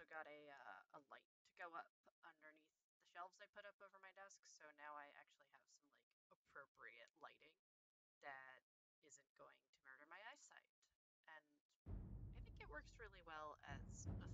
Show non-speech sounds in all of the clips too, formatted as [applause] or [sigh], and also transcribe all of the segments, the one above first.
also got a, uh, a light to go up underneath the shelves I put up over my desk. So now I actually have some like appropriate lighting that isn't going to murder my eyesight. And I think it works really well as a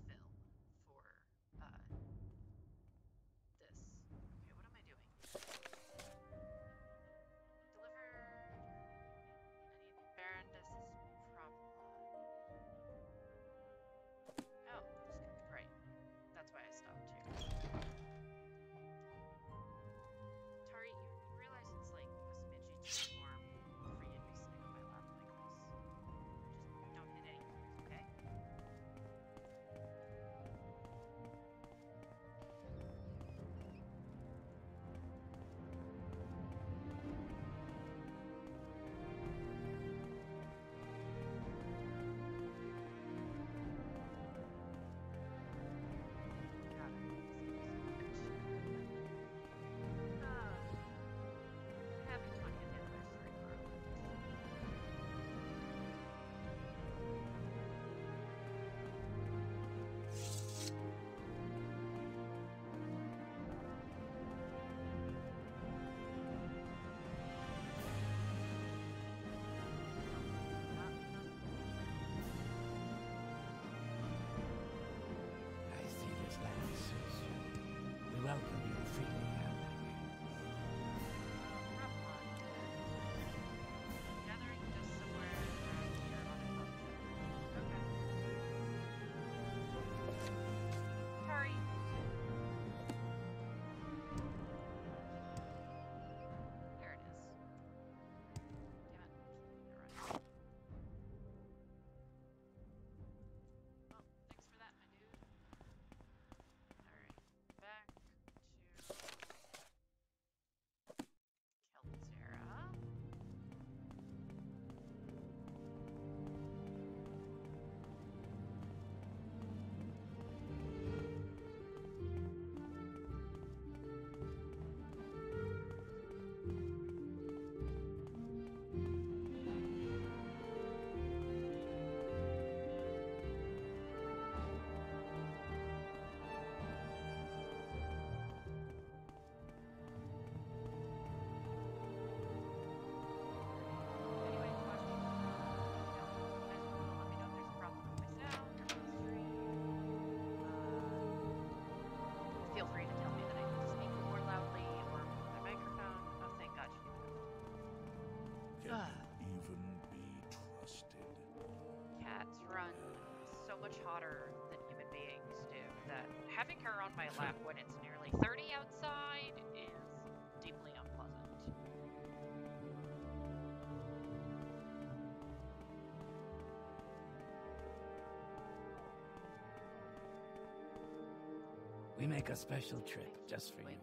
We make a special trip just for you.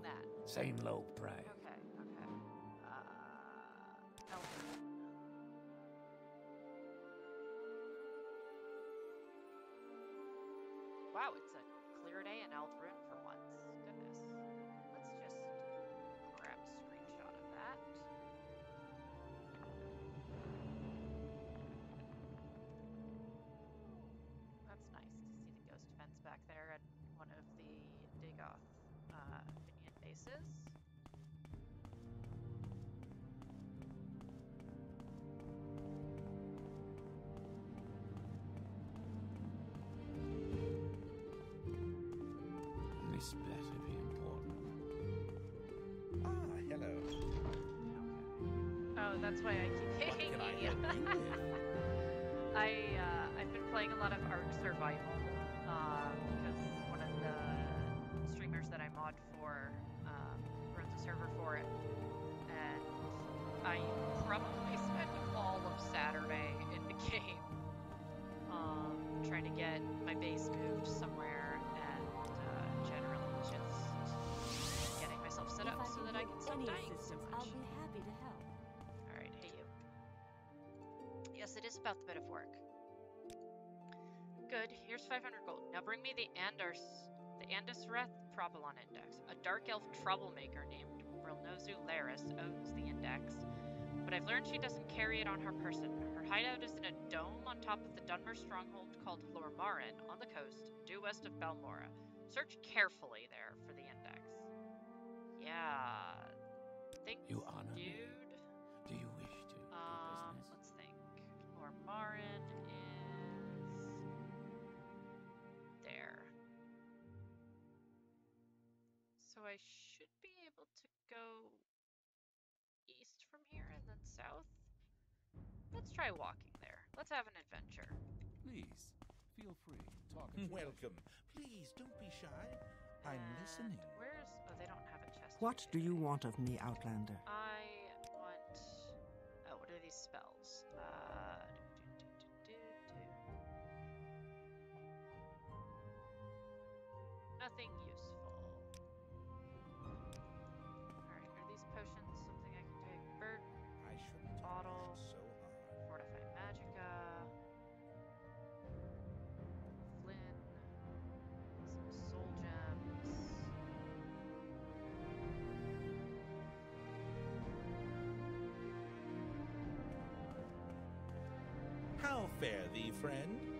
Same low price. That's why I keep hitting you. [laughs] I uh, I've been playing a lot of Ark Survival um, because one of the streamers that I mod for um, runs a server for it, and I probably spent all of Saturday in the [laughs] game um, trying to get my base moved somewhere and uh, generally just getting myself set up so that I can stop dying so much. Yes, it is about the metaphoric. Good, here's 500 gold. Now bring me the Andars, the Andasreth Propylon Index. A dark elf troublemaker named Brilnozu Laris owns the index, but I've learned she doesn't carry it on her person. Her hideout is in a dome on top of the Dunmer stronghold called Lormarin on the coast, due west of Balmora. Search carefully there for the index. Yeah. Thanks, you honor dude. Me. Do you Lormarin is there. So I should be able to go east from here and then south. Let's try walking there. Let's have an adventure. Please, feel free. Talk at your. Welcome. Please don't be shy. I'm And listening. Where's oh they don't have a chest. What here, do you want of me, Outlander? I Fare thee, friend?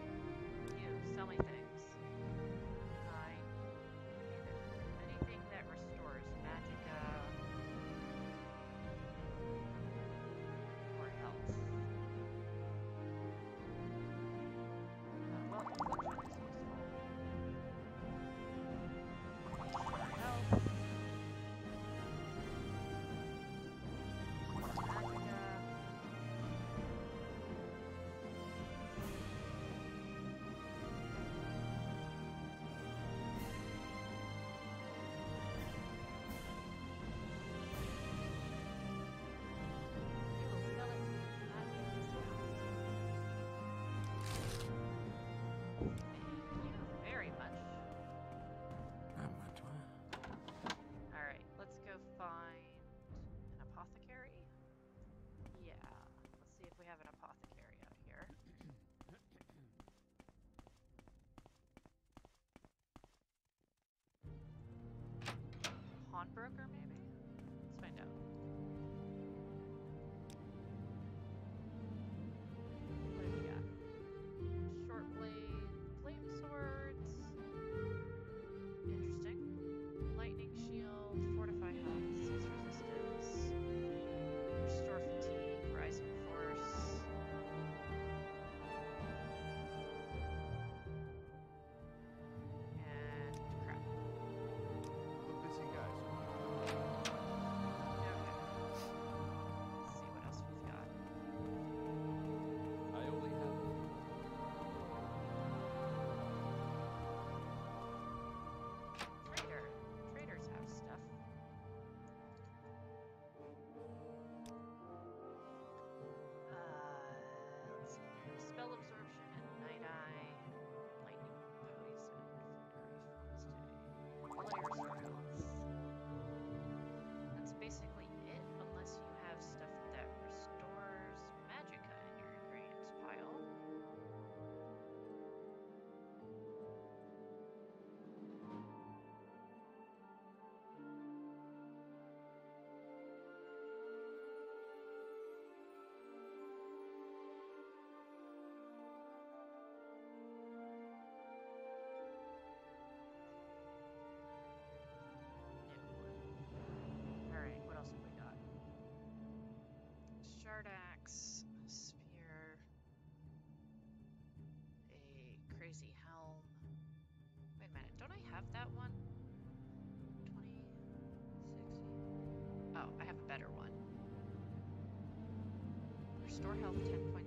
Restore health 10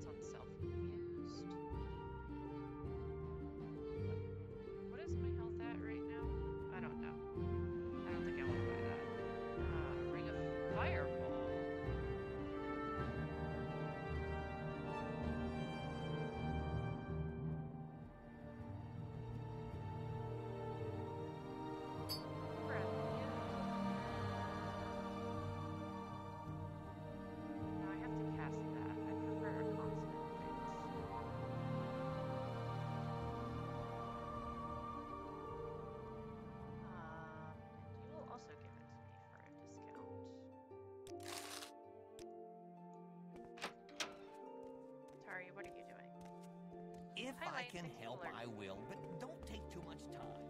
If I can help, I will, but don't take too much time.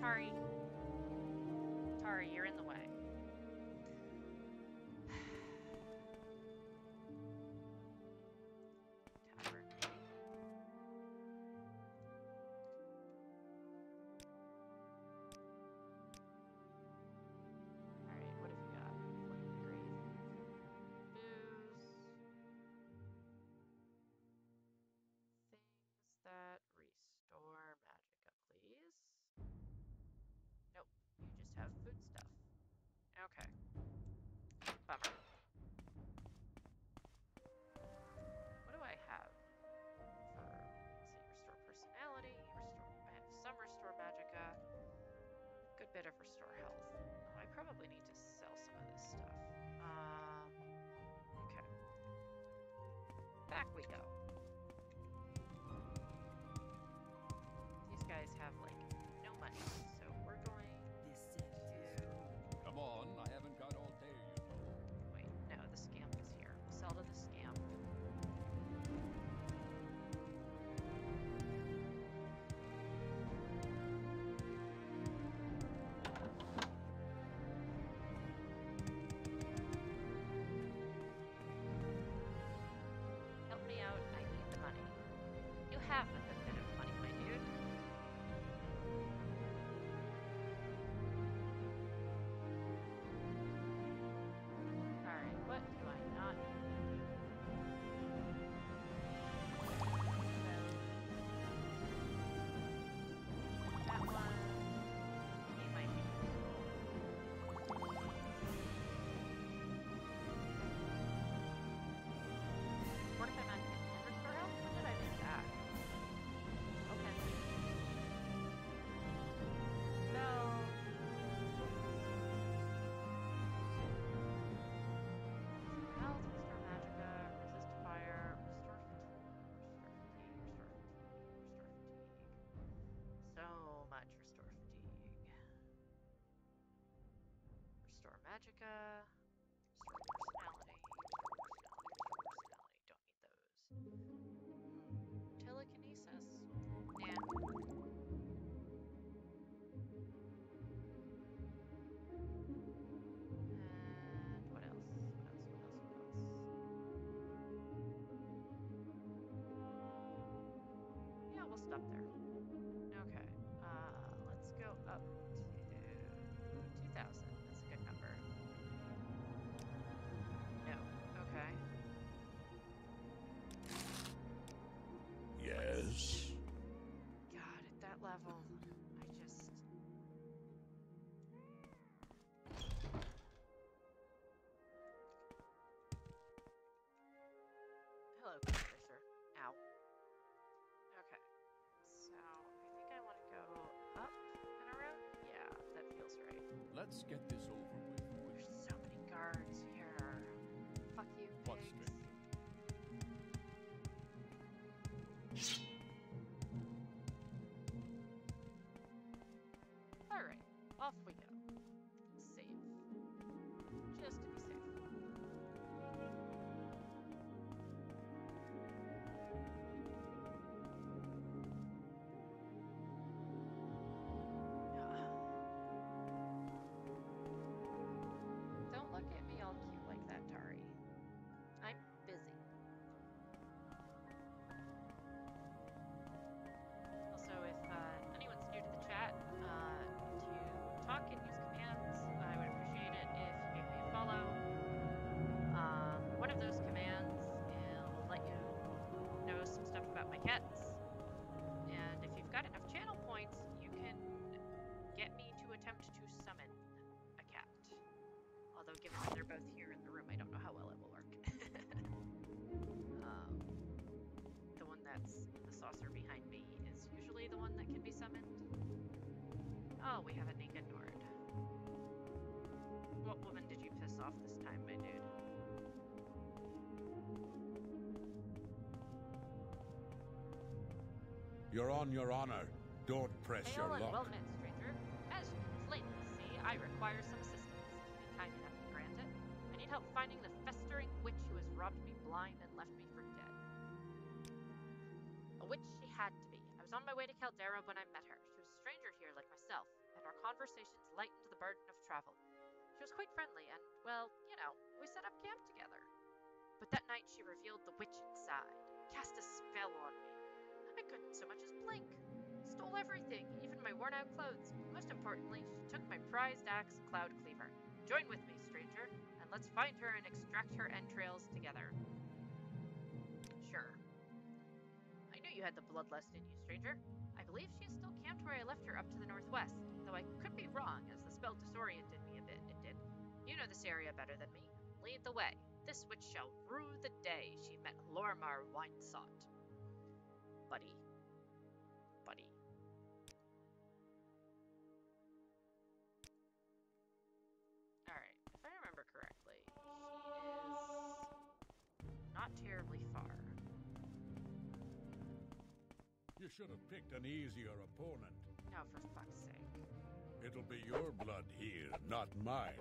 Sorry. Let's get this over. We have a naked Nord. What woman did you piss off this time, my dude? You're on your honor. Don't press Hail your luck. well met, stranger. As you can plainly see, I require some assistance. Be kind enough to grant it. I need help finding the festering witch who has robbed me blind and left me for dead. A witch she had to be. I was on my way to Caldera when I met her conversations lightened the burden of travel. She was quite friendly, and, well, you know, we set up camp together. But that night she revealed the witch inside, cast a spell on me. I couldn't so much as blink. Stole everything, even my worn out clothes. Most importantly, she took my prized axe, Cloud Cleaver. Join with me, stranger, and let's find her and extract her entrails together. Sure. I knew you had the bloodlust in you, stranger. I believe she is still camped where I left her up to the northwest, I could be wrong, as the spell disoriented me a bit, it did. You know this area better than me. Lead the way. This witch shall rue the day she met Hlormar Wine-Sot. Buddy. Buddy. Alright, if I remember correctly, she is not terribly far. You should have picked an easier opponent. No, for fuck's sake. It'll be your blood here, not mine.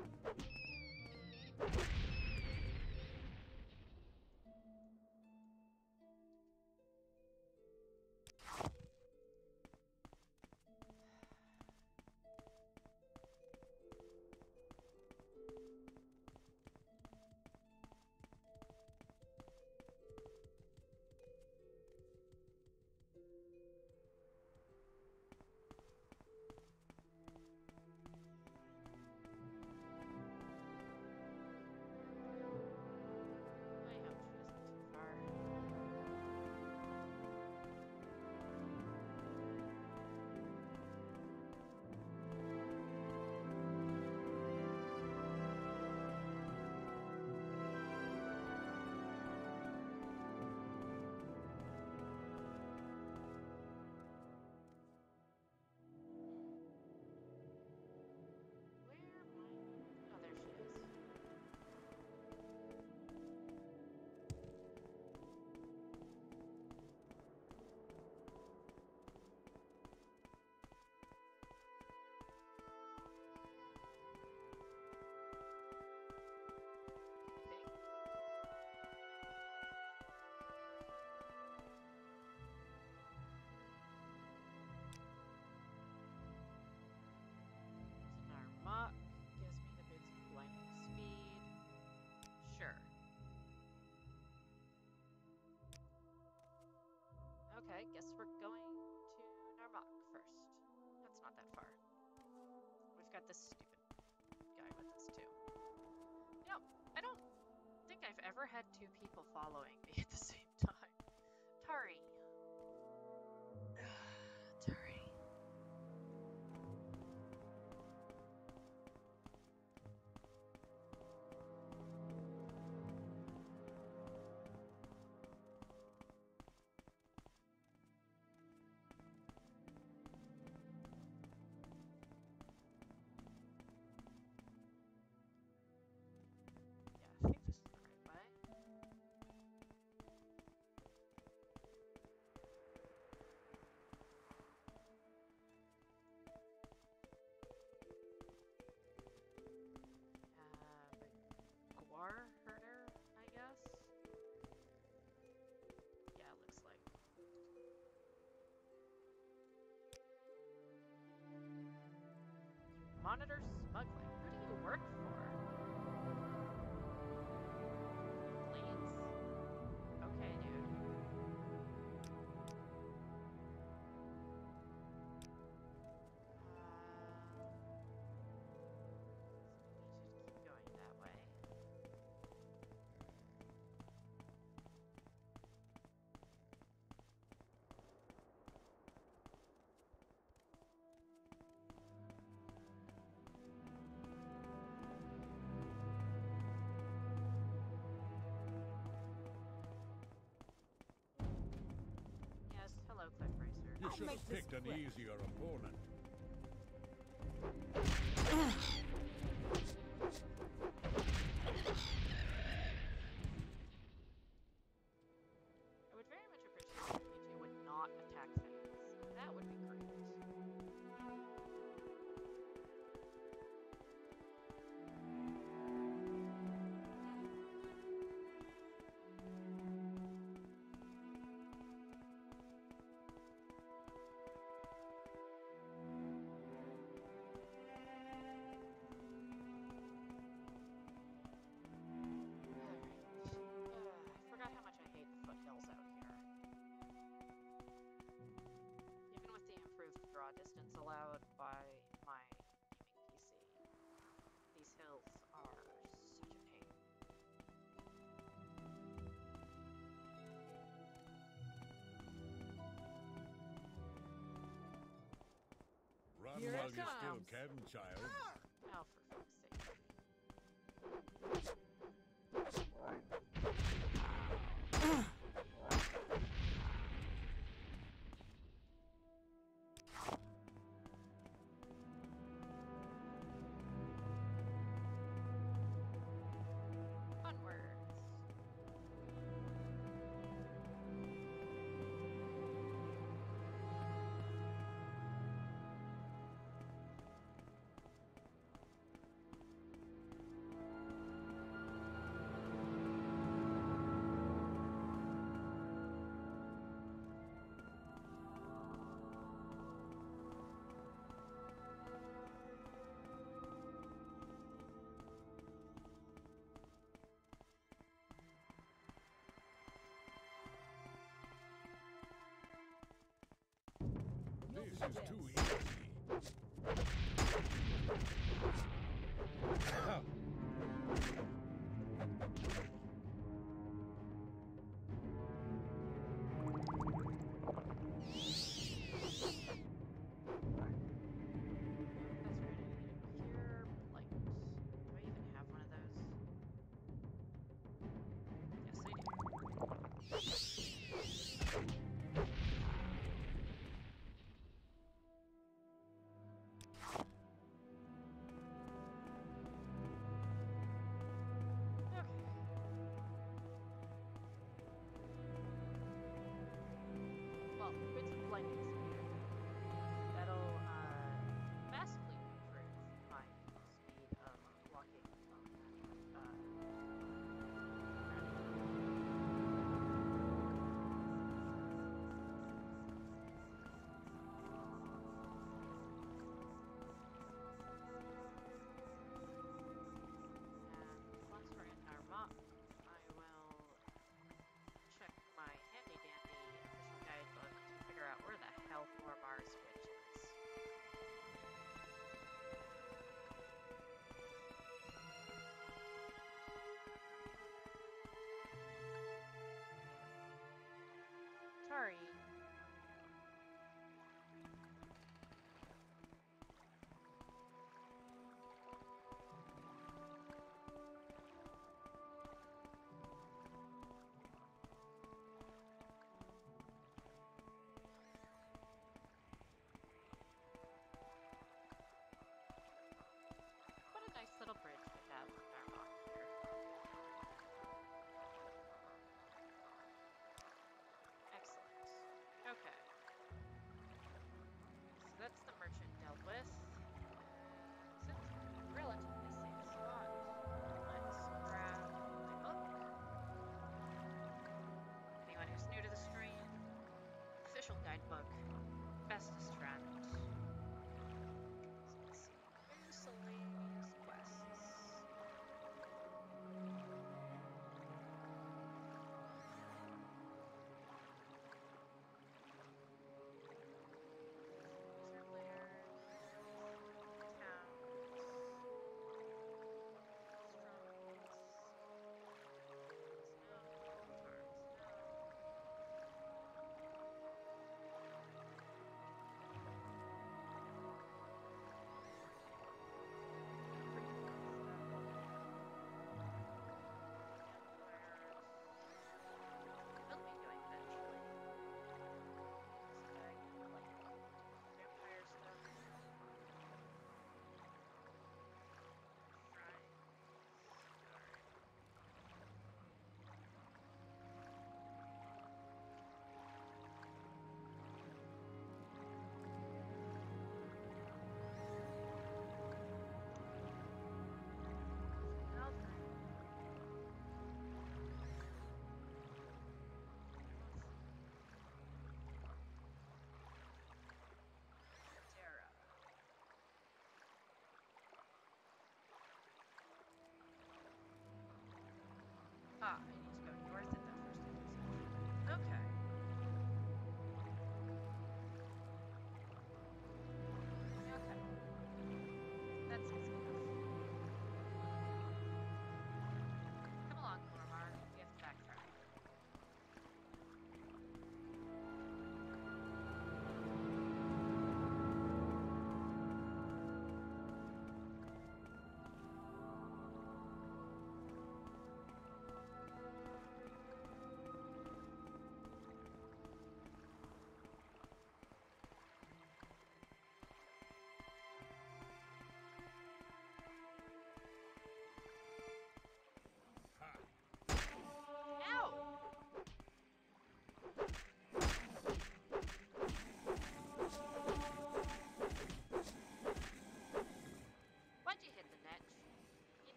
Okay, guess we're going to Narmak first. That's not that far. We've got this stupid guy with us too. You know, I don't think I've ever had two people following Monitor should have picked an easier opponent. While you still can, child. This is too easy.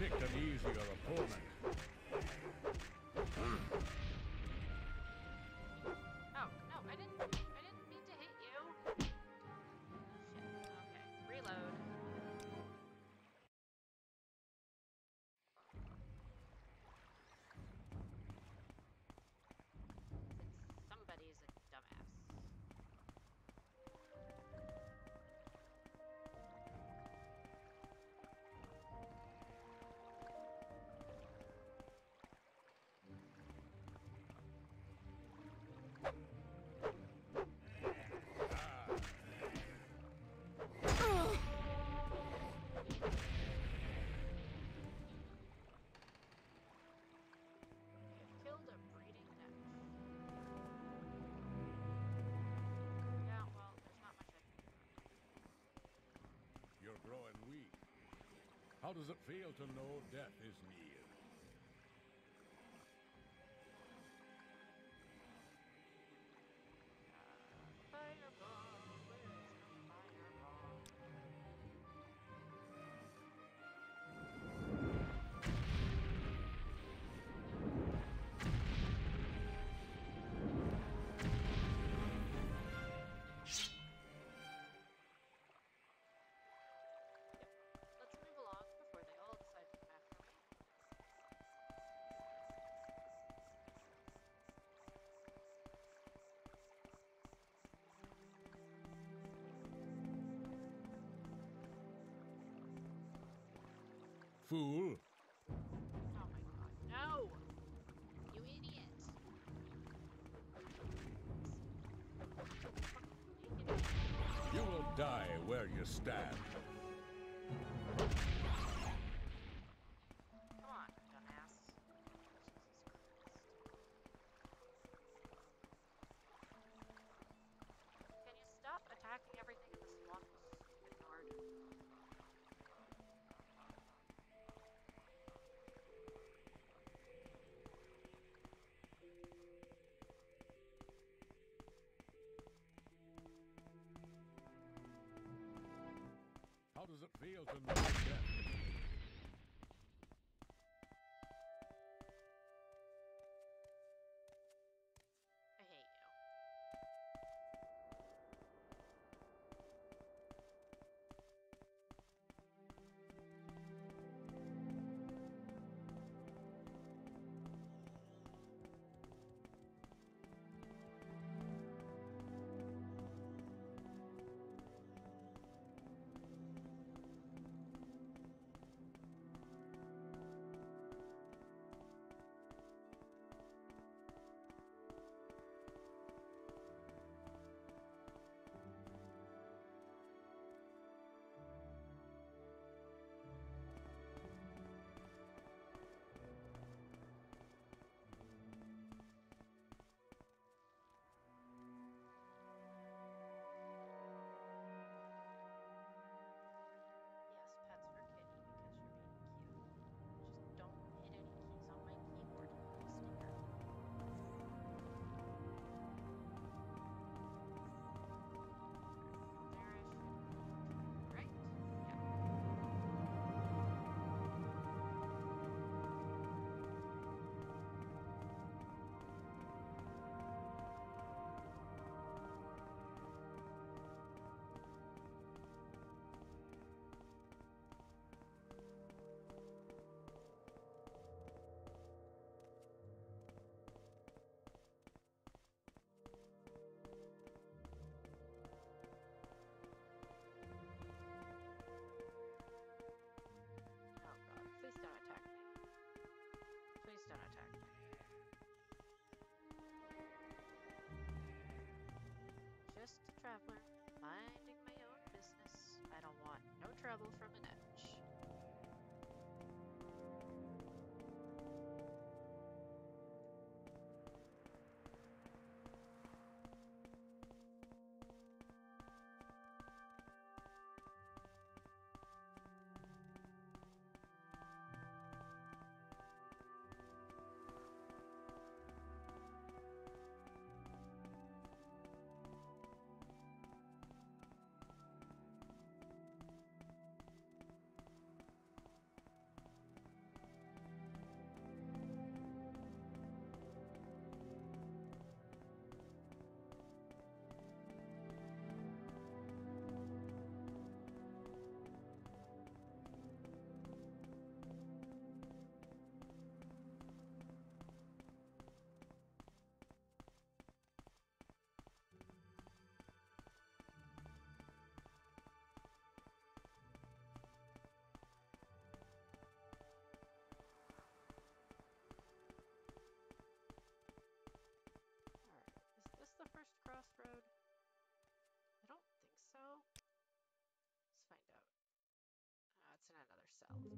picked an easier opponent. How does it feel to know death is near? fool. Oh my god, no! You idiot. You will die where you stand. does it feel to know death?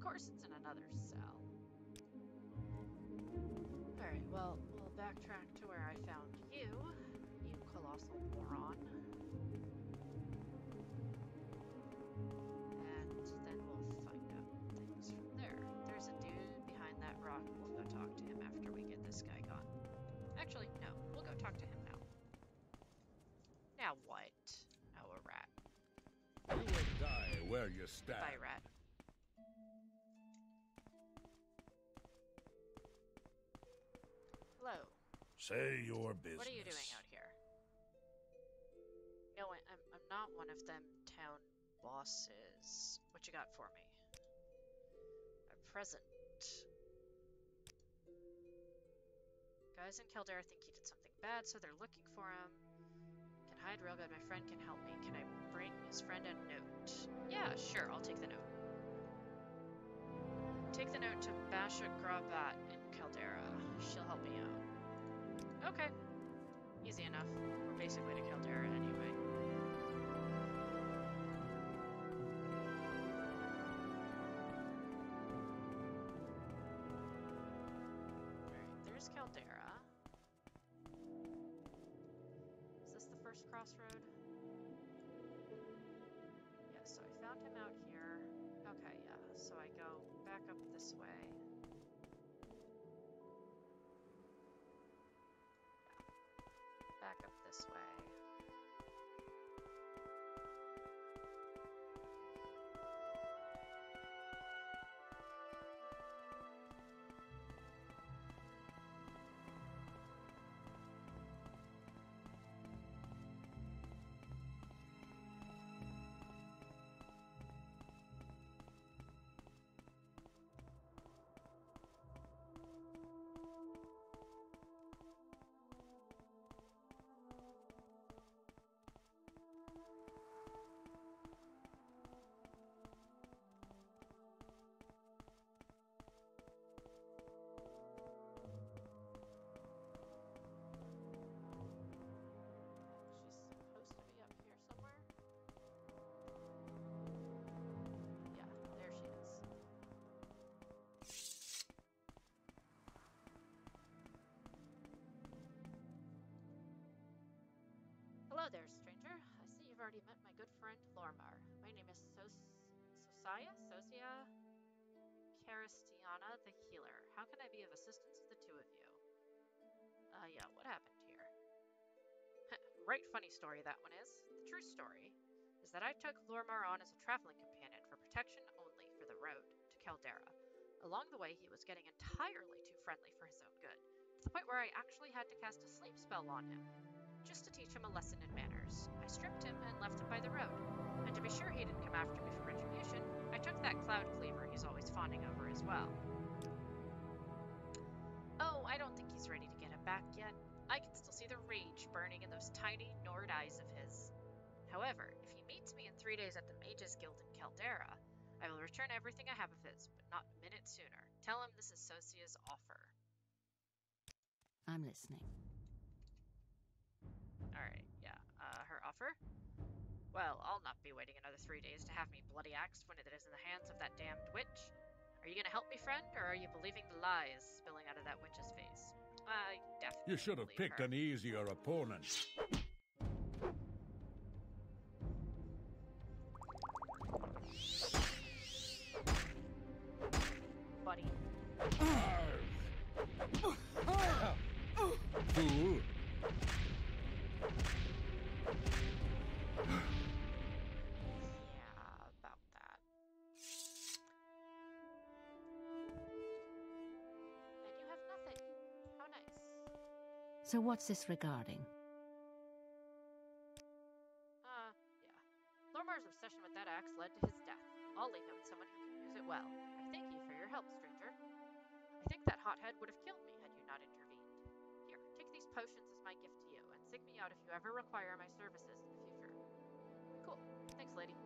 Course, it's in another cell. Alright, well, we'll backtrack to where I found you, you colossal moron. And then we'll find out things from there. There's a dude behind that rock. We'll go talk to him after we get this guy gone. Actually, no. We'll go talk to him now. Now what? Oh, a rat. You will die where you stand. Bye, rat. Say your business. What are you doing out here? No, I- I'm, I'm not one of them town bosses. What you got for me? A present. Guys in Caldera think he did something bad, so they're looking for him. Can hide real good. My friend can help me. Can I bring his friend a note? Yeah, sure. I'll take the note. Take the note to Basha Grabat in Caldera. She'll help me out. Okay. Easy enough. We're basically to Caldera anyway. Alright, there's Caldera. Is this the first crossroad? Yeah, so I found him out here. Okay, yeah, so I go back up this way. There, stranger. I see you've already met my good friend Hlormar. My name is Sos Sosia? Sosia Caristiana the Healer. How can I be of assistance to the two of you? Uh, yeah, what happened here? [laughs] right funny story that one is. The true story is that I took Hlormar on as a traveling companion for protection only for the road to Caldera. Along the way, he was getting entirely too friendly for his own good, to the point where I actually had to cast a sleep spell on him, just to teach him a lesson in manners. I stripped him and left him by the road, and to be sure he didn't come after me for retribution, I took that cloud cleaver he's always fawning over as well. Oh, I don't think he's ready to get it back yet. I can still see the rage burning in those tiny Nord eyes of his. However, if he meets me in three days at the Mages Guild in Caldera, I will return everything I have of his, but not a minute sooner. Tell him this is Sosia's offer. I'm listening. Alright, yeah. Uh, her offer? Well, I'll not be waiting another three days to have me bloody axed when it is in the hands of that damned witch. Are you gonna help me, friend, or are you believing the lies spilling out of that witch's face? I definitely You should have picked her. an easier opponent. So what's this regarding? Uh, yeah. Hlormar's obsession with that axe led to his death. I'll leave him with someone who can use it well. I thank you for your help, stranger. I think that hothead would have killed me had you not intervened. Here, take these potions as my gift to you, and seek me out if you ever require my services in the future. Cool. Thanks, lady.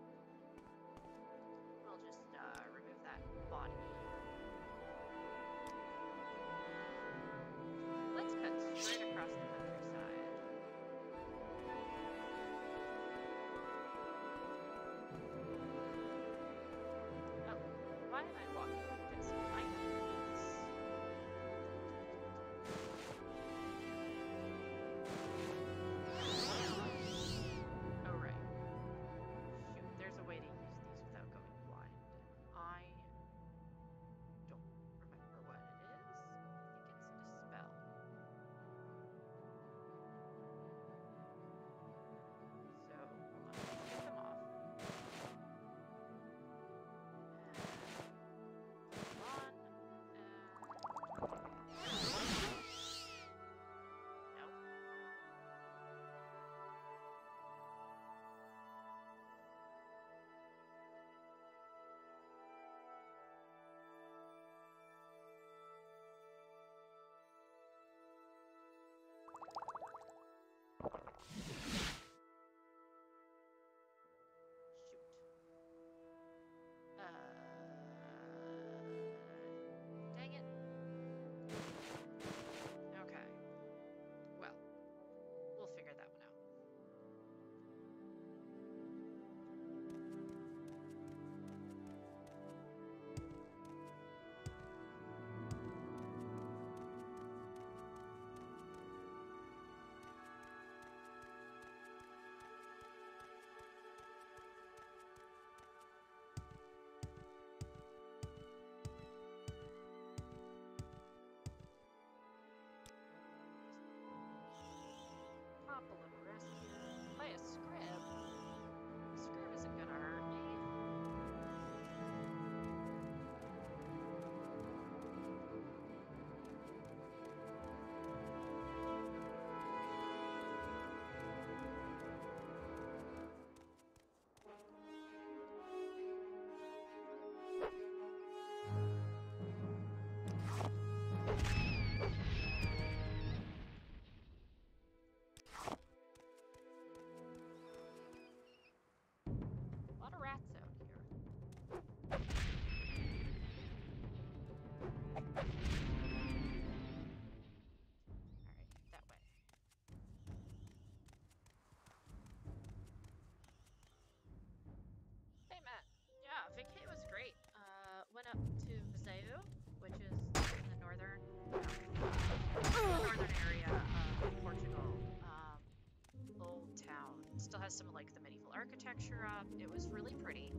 Architecture up. It was really pretty.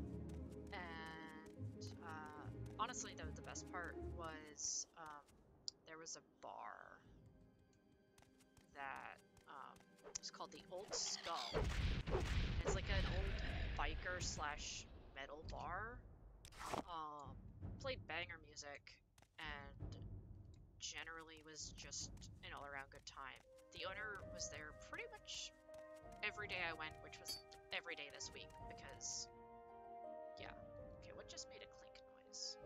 And uh, honestly, though, the best part was um, there was a bar that um, called the Old Skull. It's like an old biker slash metal bar. Um, played banger music and generally was just an all around good time. The owner was there pretty much every day I went, which was every day this week because, yeah. Okay, what just made a clink noise?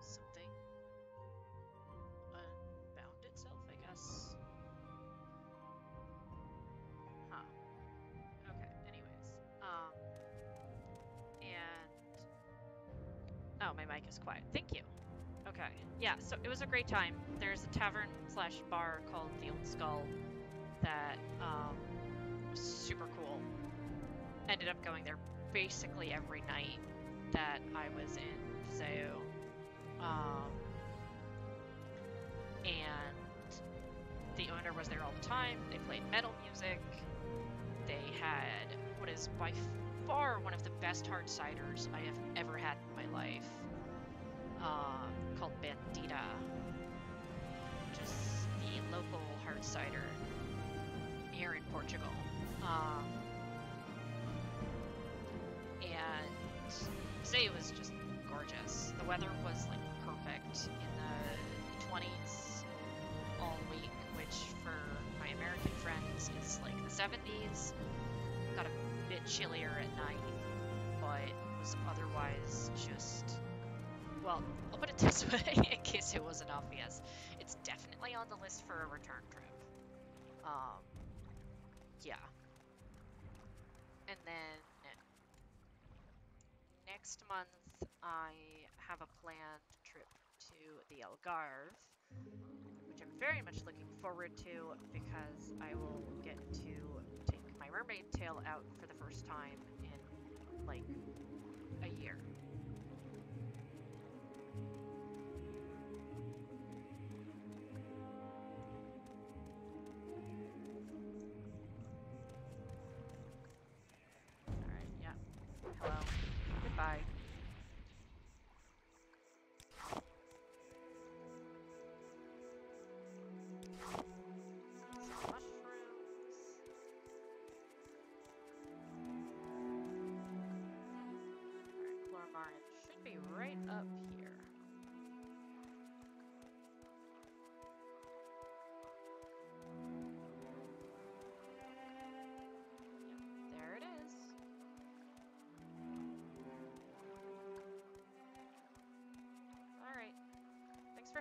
Something unbound itself, I guess. Huh. Okay, anyways. Um, and. Oh, my mic is quiet. Thank you. Okay. Yeah, so it was a great time. There's a tavern slash bar called the Old Skull that um, was super cool. Ended up going there basically every night that I was in Viseu. Um, and the owner was there all the time. They played metal music. They had what is by far one of the best hard ciders I have ever had in my life uh, called Bandida, is the local hard cider here in Portugal. Um, and today it was just gorgeous. The weather was like perfect in the 20s all week, which for my American friends is like the 70s. Got a bit chillier at night, but was otherwise just well, I'll put it this [laughs] way in case it wasn't obvious. It's definitely on the list for a return trip. Um, yeah. And then next month I have a planned trip to the Algarve, which I'm very much looking forward to because I will get to take my mermaid tail out for the first time in like a year.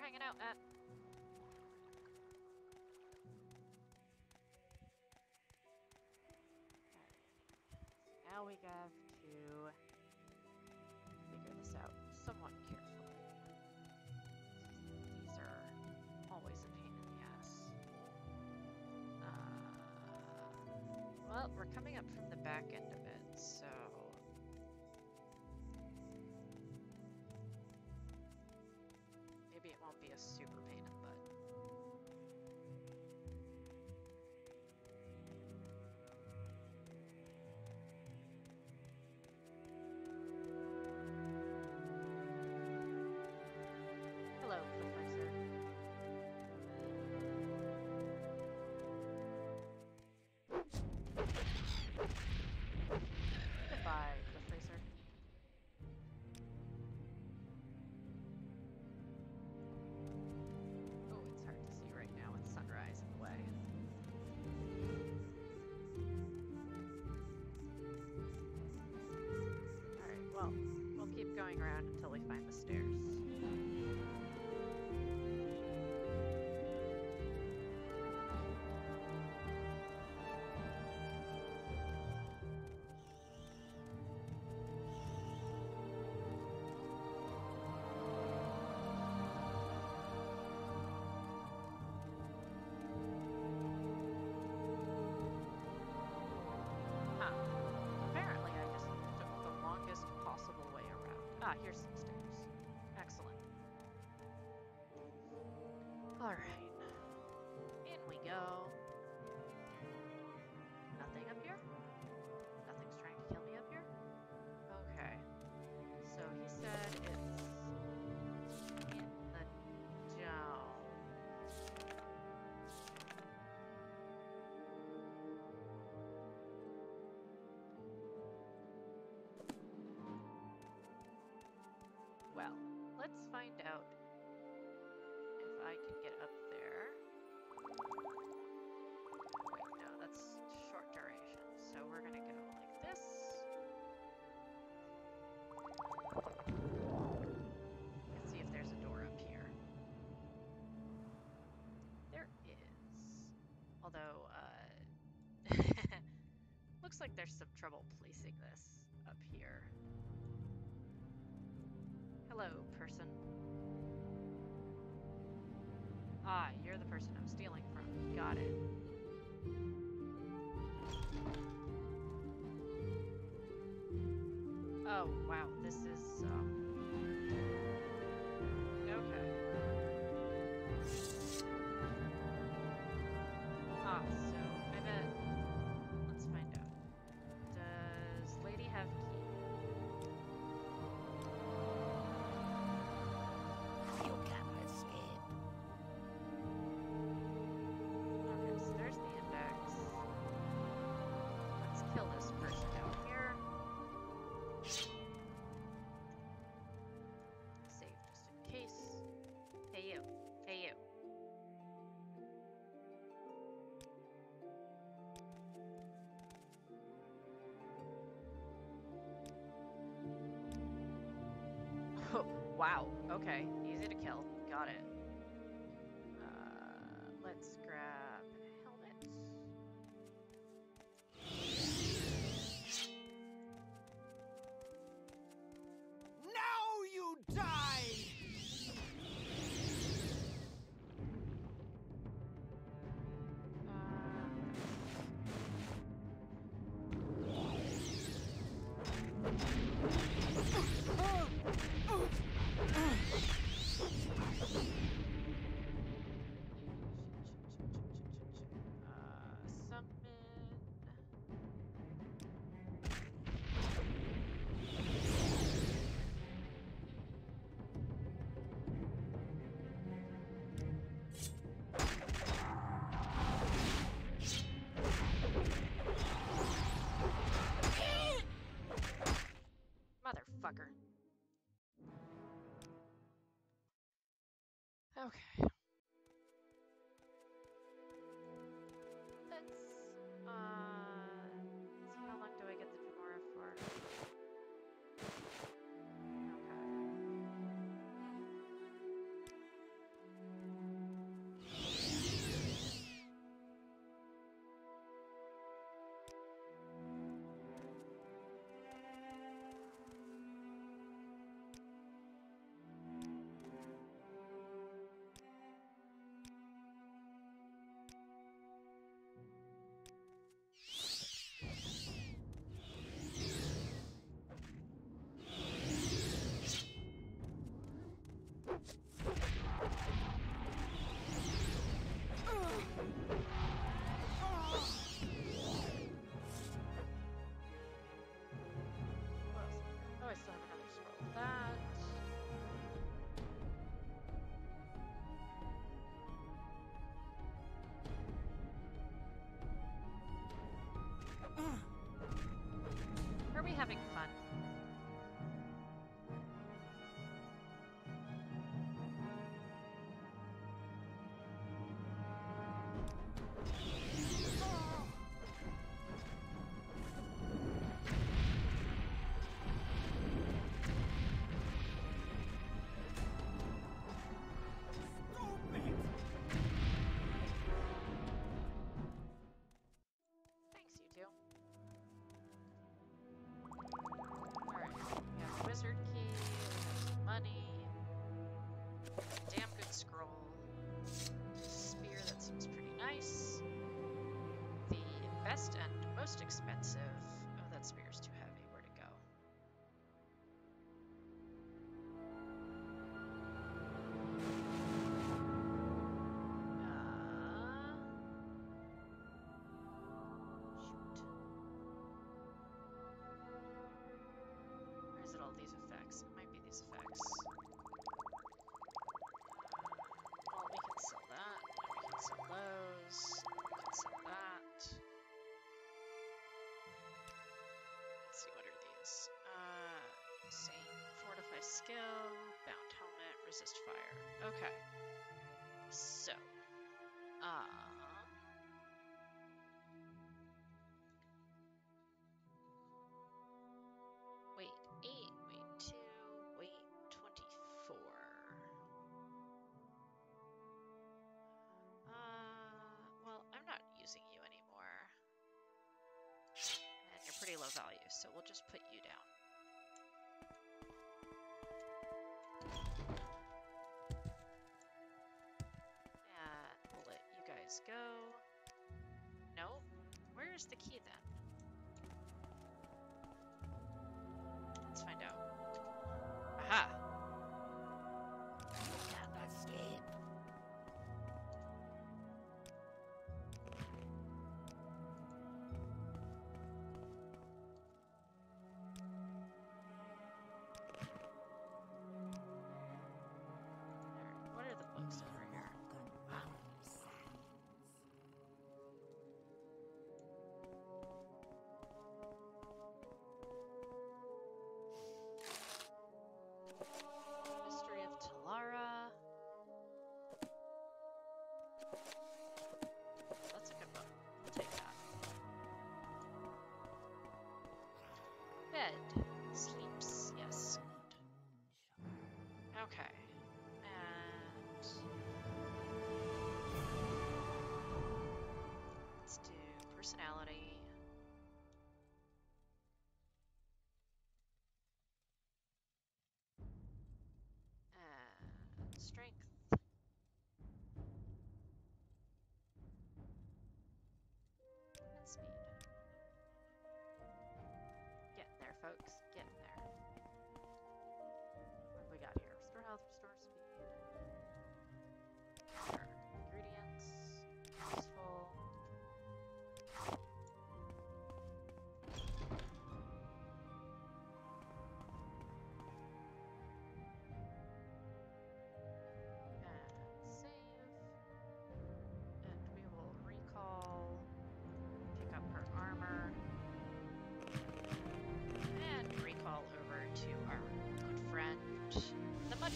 Hanging out, Matt. Now we have to figure this out somewhat carefully. These are always a pain in the ass. Uh, well, we're coming up from the back end Ah, here's some stairs. Excellent. Alright. In we go. let's find out if I can get up there. Wait, no, that's short duration, so we're gonna go like this. Let's see if there's a door up here. There is. Although, uh, [laughs] looks like there's some trouble placing this. Hello, person. Ah, you're the person I'm stealing from. Got it. wow. Okay. Easy to kill. Got it. Shocker. Okay. expensive. skill, bound helmet, resist fire. Okay. So, uh, wait eight, wait two, wait twenty-four. Uh, well, I'm not using you anymore, and you're pretty low value, so we'll just put you down. go? Nope. Where's the key then?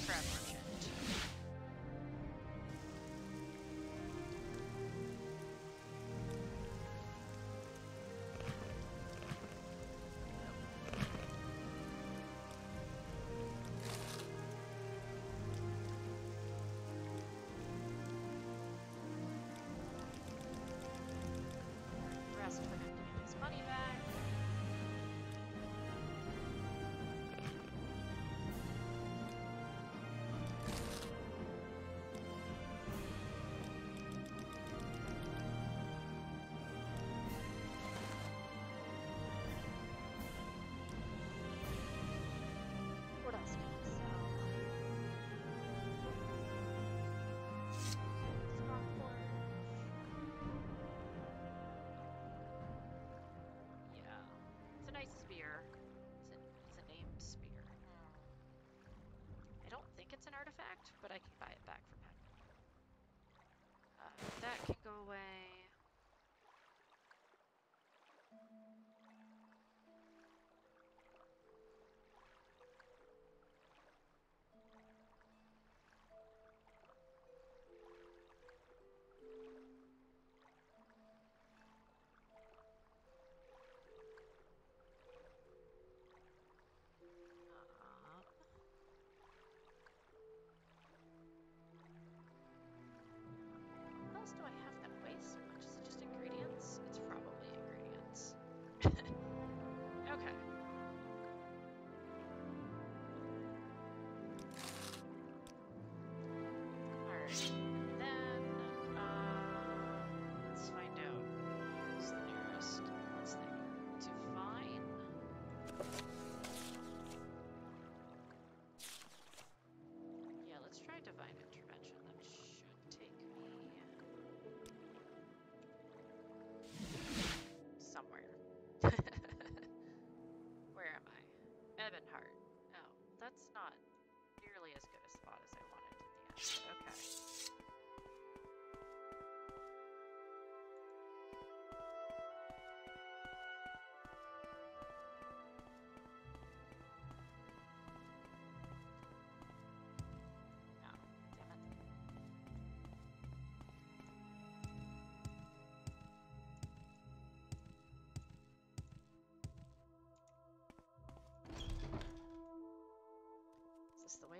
forever. spear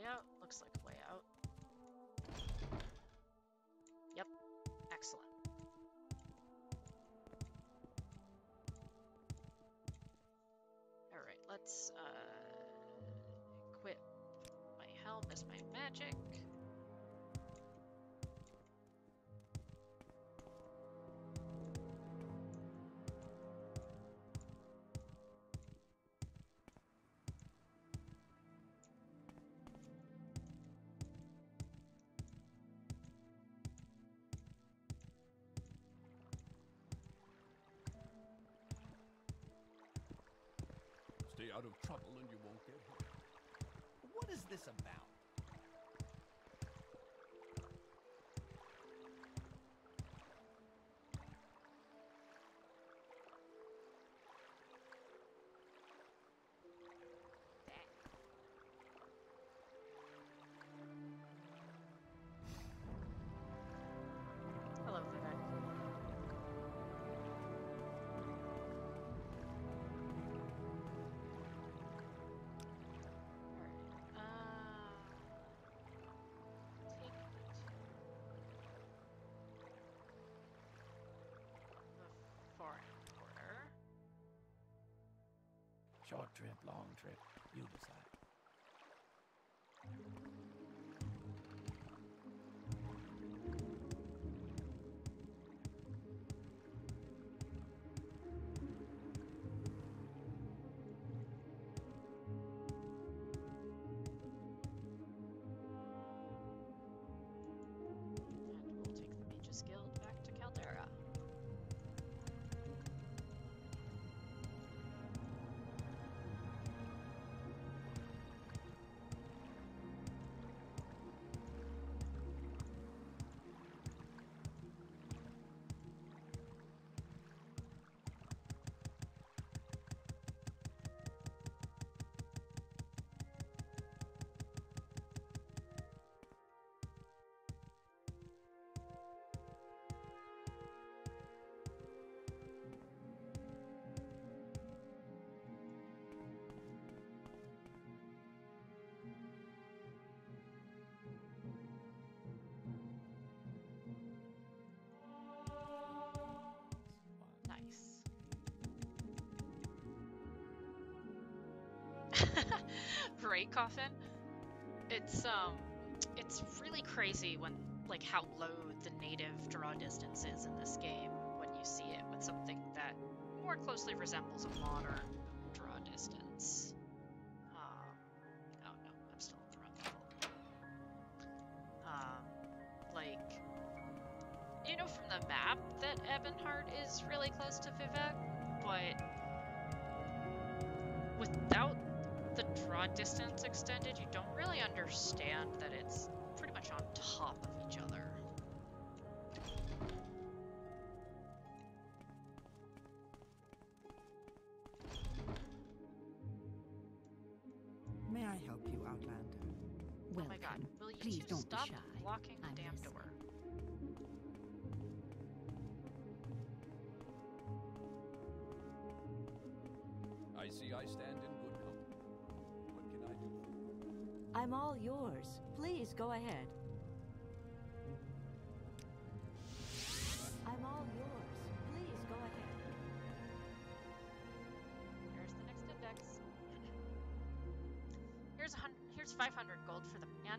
out? Looks like a way out. Yep. Excellent. Alright, let's uh, equip my helm as my magic. Out of trouble and you won't get hurt. What is this about? Short trip, long trip, you decide. [laughs] right, Coffin? It's um it's really crazy when like how low the native draw distance is in this game when you see it with something that more closely resembles a modern help you, oh my god, will you Please don't be stop shy. blocking the I'm damn listening. door? I see I stand in good company. What can I do? I'm all yours. Please go ahead.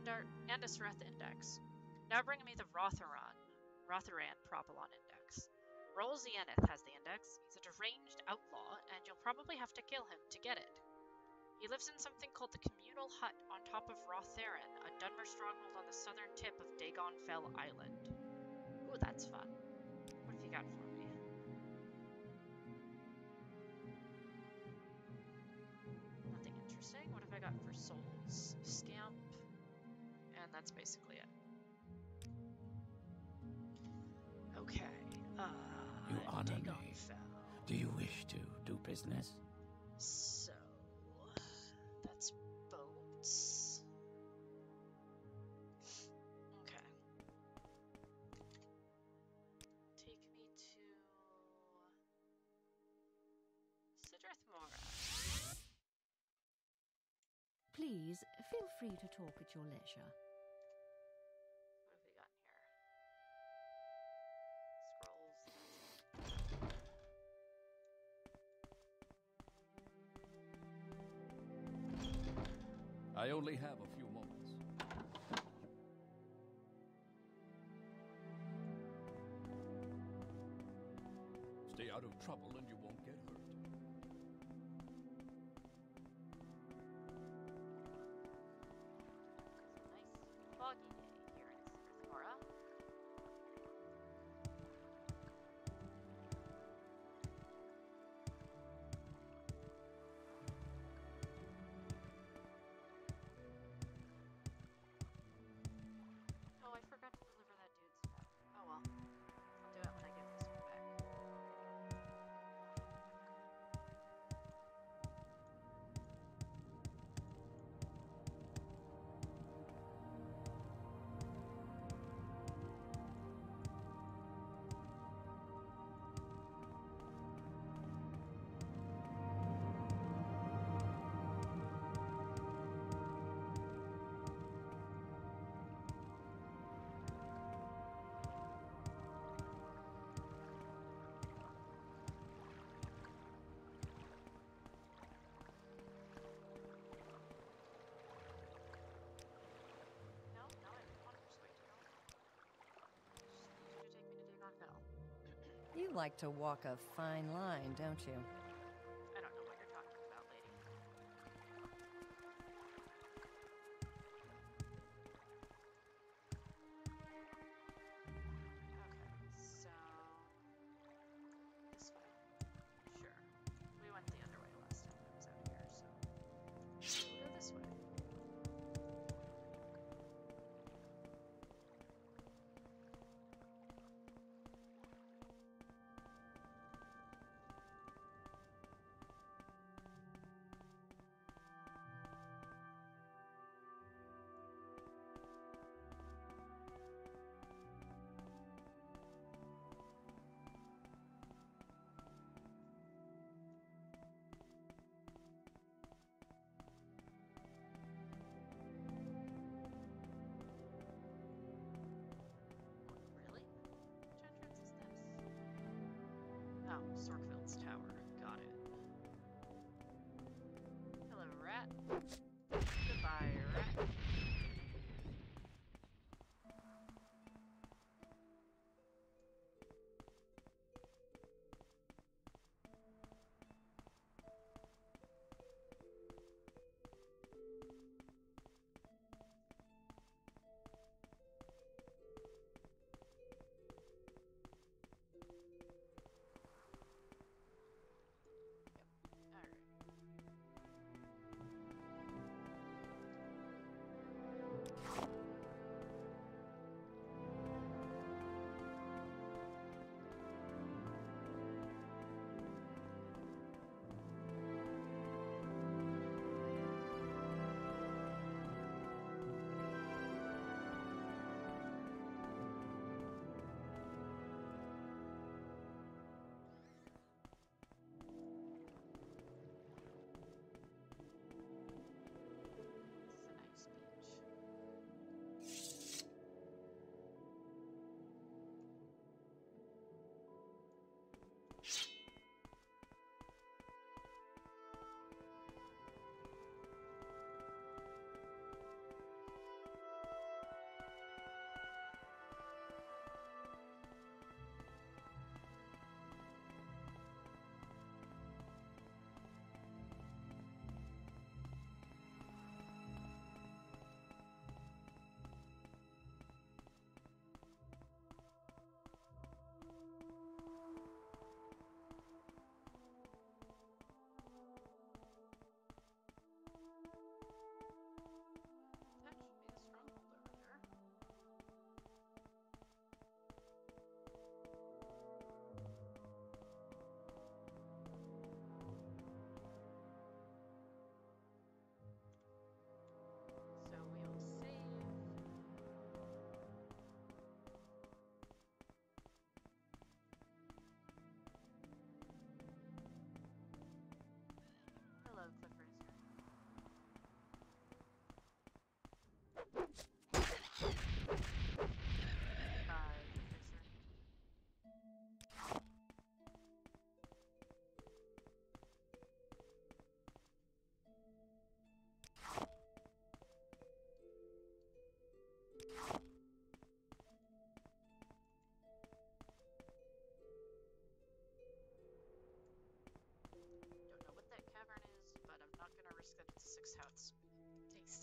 The Andar Andasreth index. Now bring me the Rotheran, Rotheran Propylon index. Roll Zienith has the index. He's a deranged outlaw, and you'll probably have to kill him to get it. He lives in something called the Communal Hut on top of Rotheran, a Dunmer stronghold on the southern tip of Dagon Fel Island. Ooh, that's fun. What have you got for that's basically it. Okay. Uh, you honor me. Do you wish to do business? So, that's boats. Okay. Take me to Sadrith Mora. Please feel free to talk at your leisure. have a like to walk a fine line, don't you?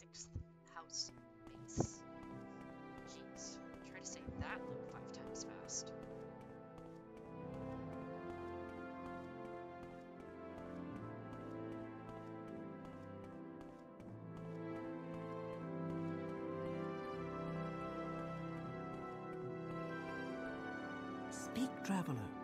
sixth house base. Jeez, try to say that like five times fast. Speak, traveler.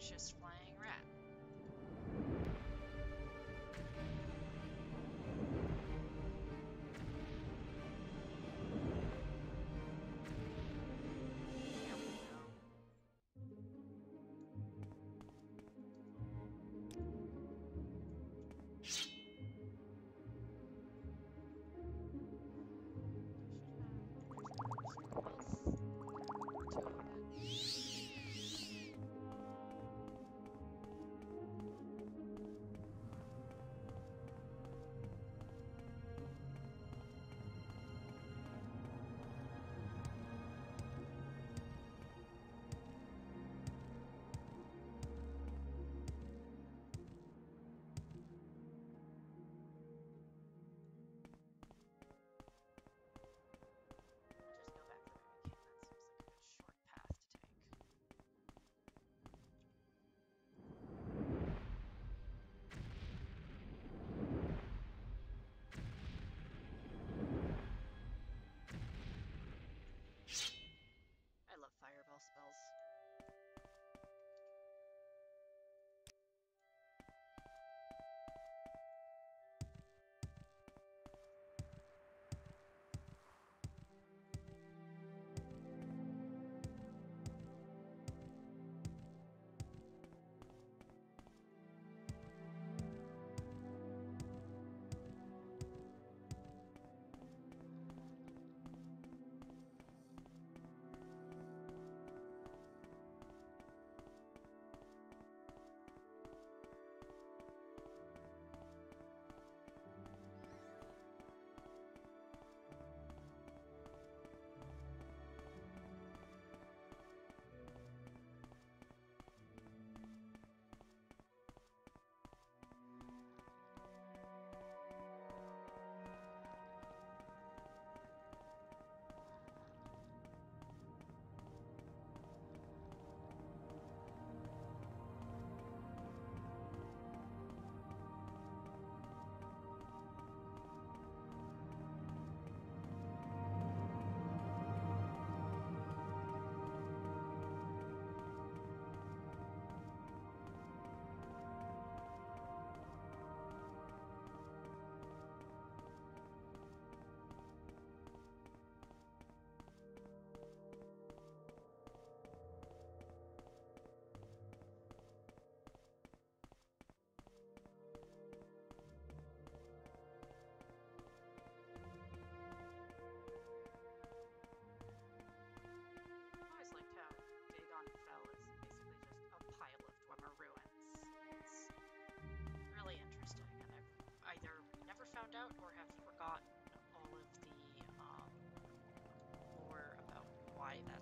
just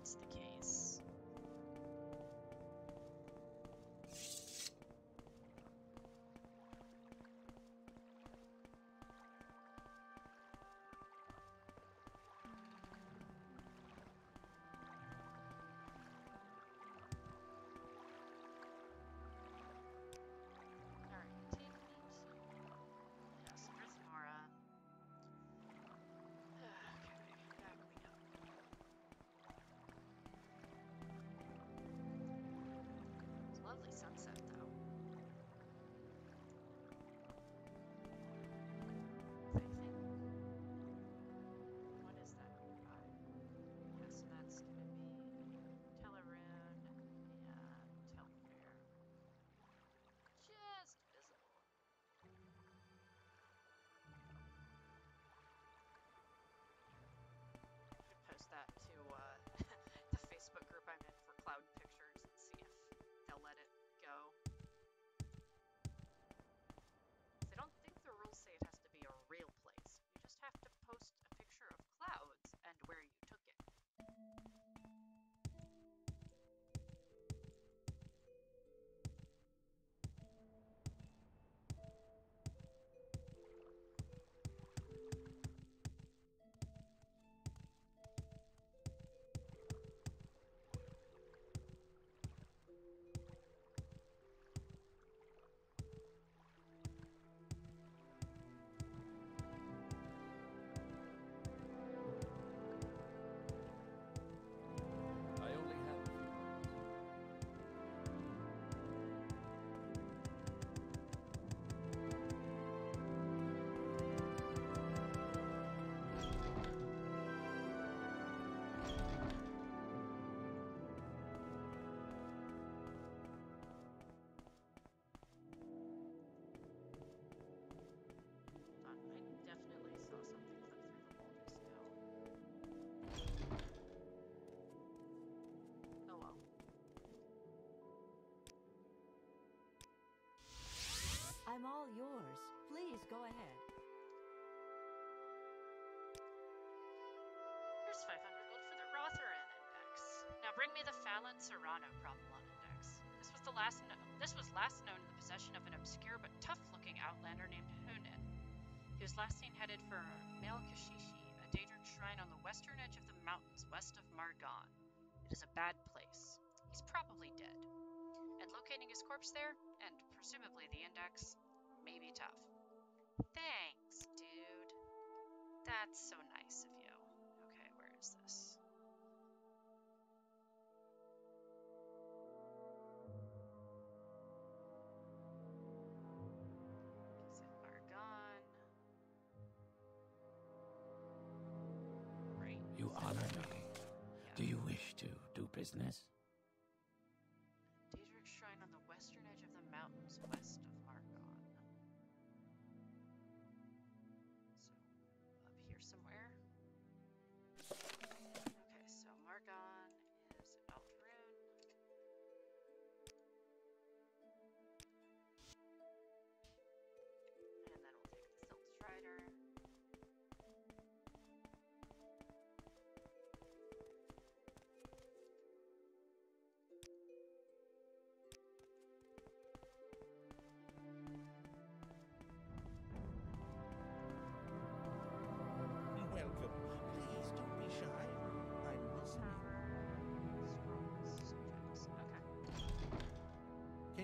that's the case. Lovely Now bring me the Fallon Serrano problem on index. This was the last kno- this was last known in the possession of an obscure but tough-looking outlander named Hunin. He was last seen headed for Mel Kashishi, a Daedric shrine on the western edge of the mountains west of Margon. It is a bad place. He's probably dead. And locating his corpse there, and presumably the index, may be tough. Thanks, dude. That's so nice of you. Somewhere.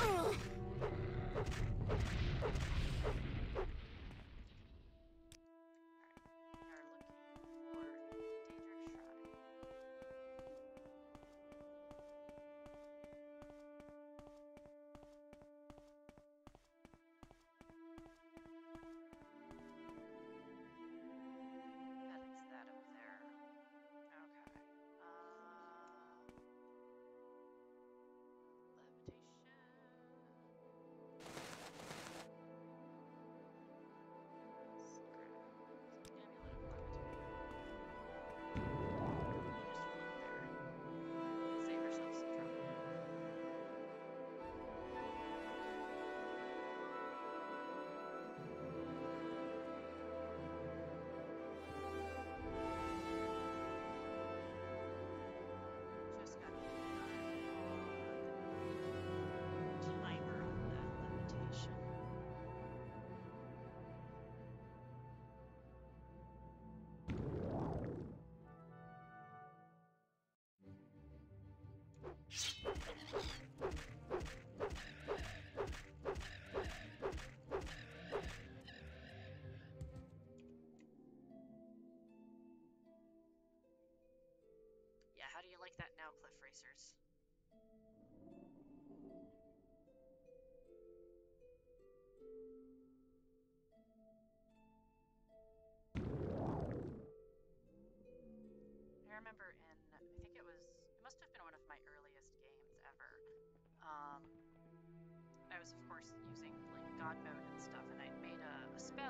Ugh. you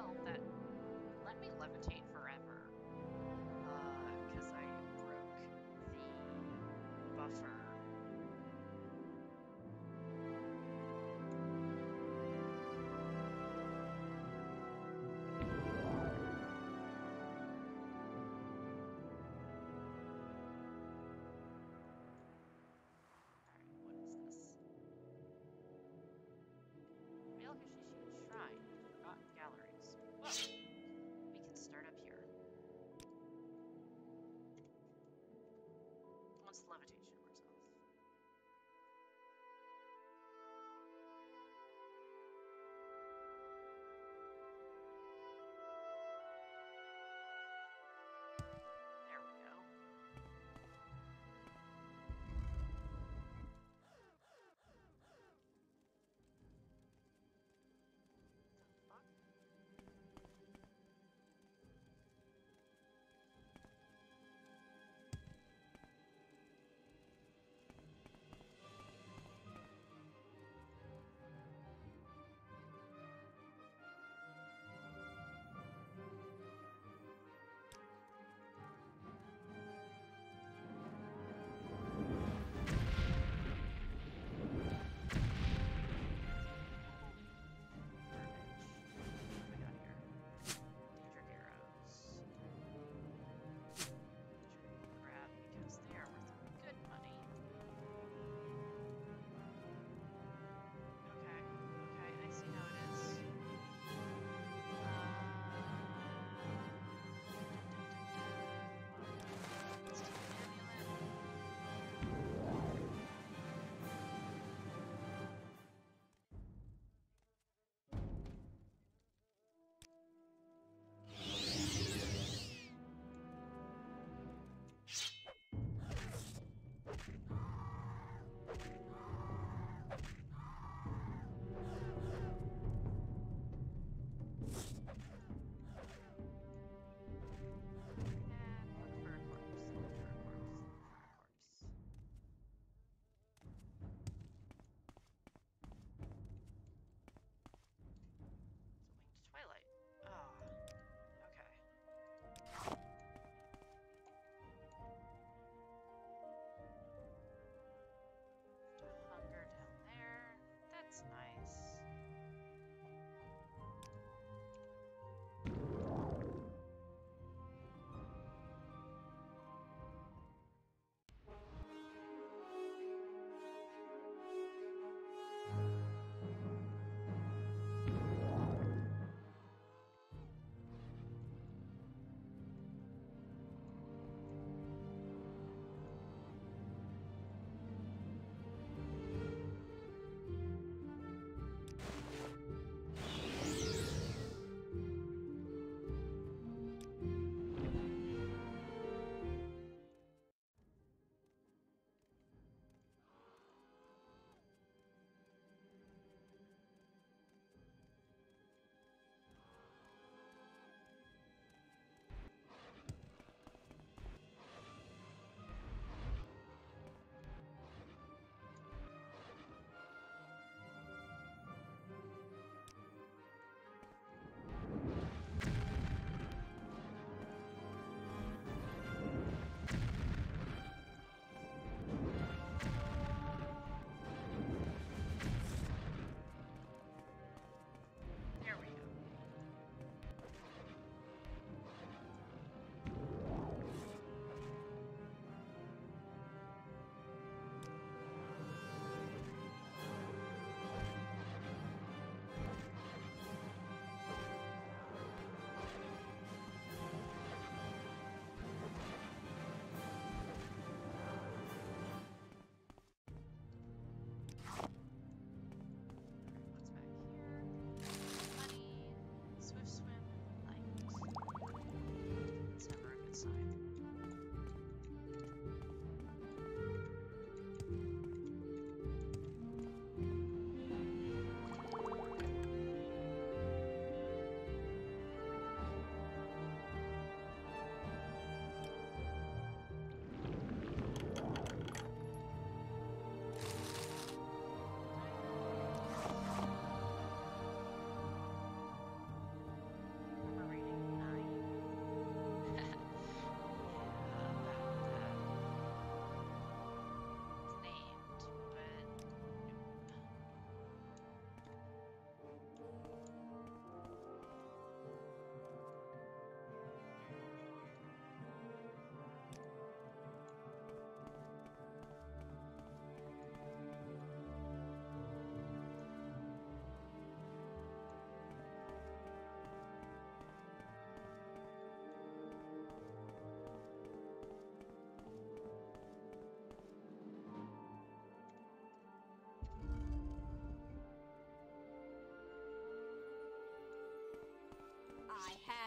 a spell that let me levitate forever. Uh, because I broke the buffer.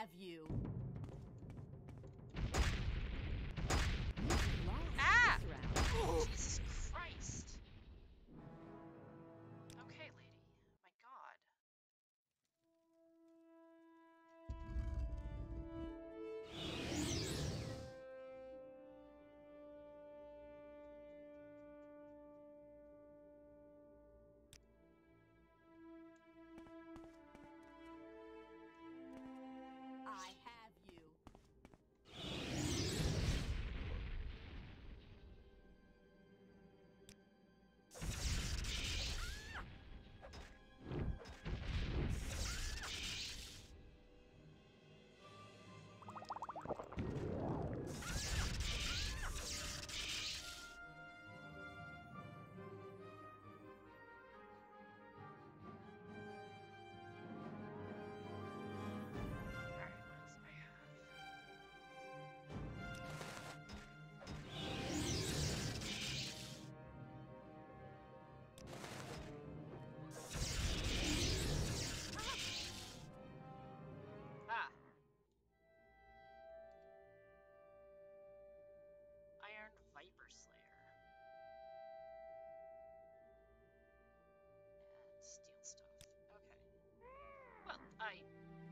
have you?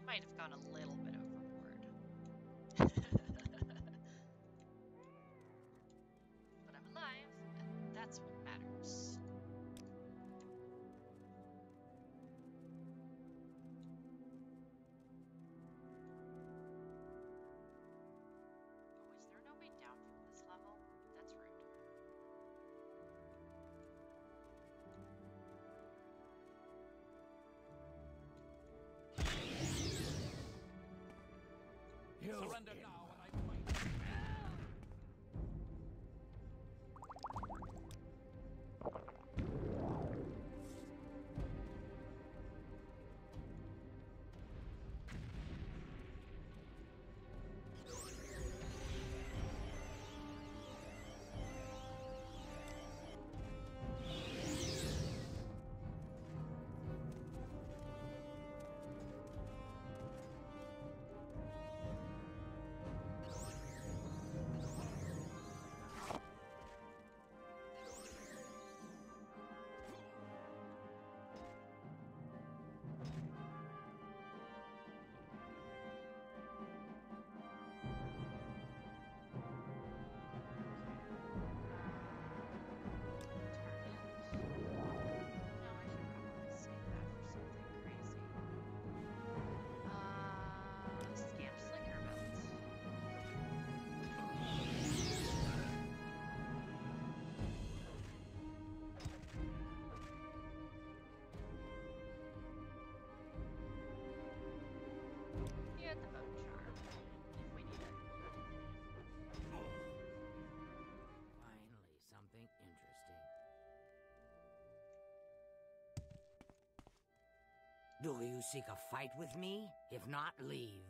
might have gone a little Surrender Do you seek a fight with me? If not, leave.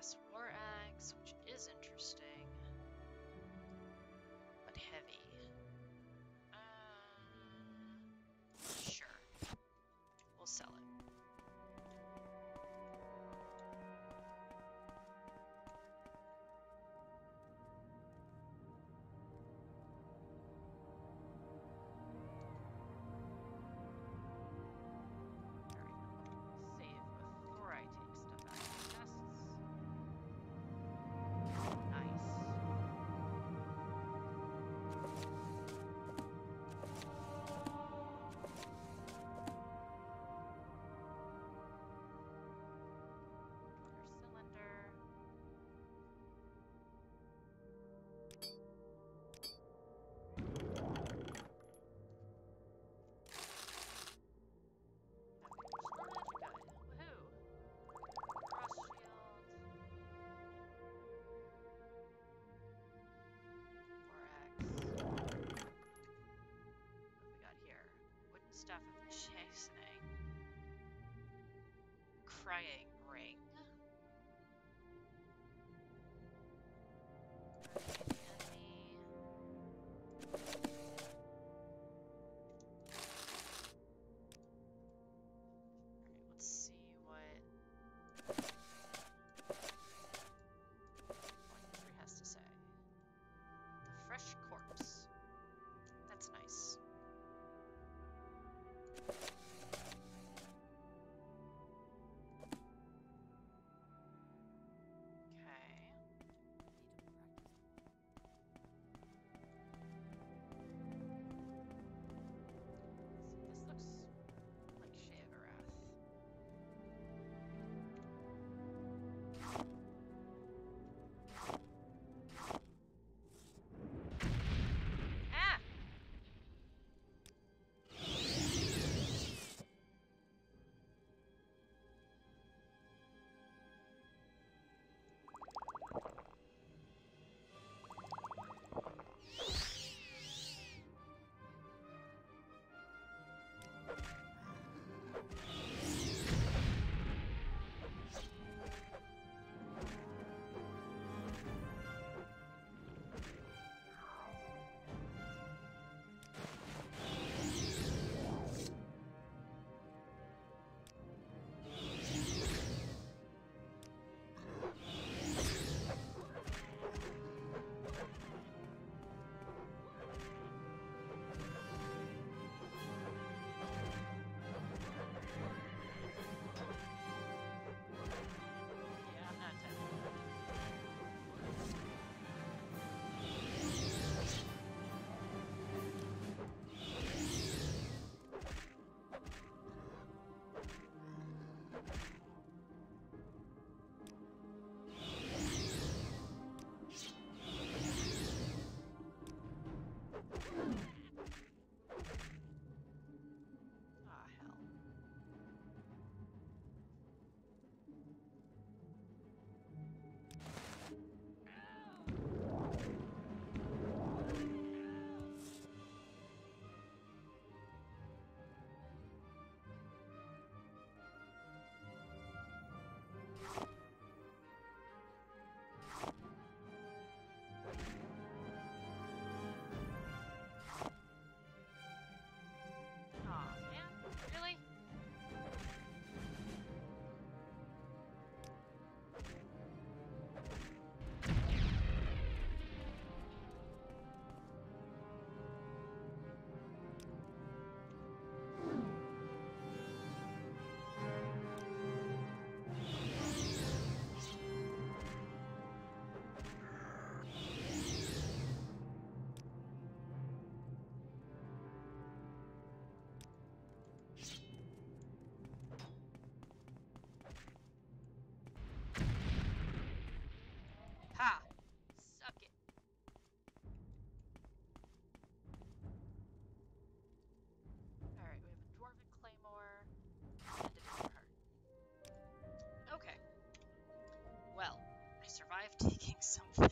class, or chastening, eh? crying. Survived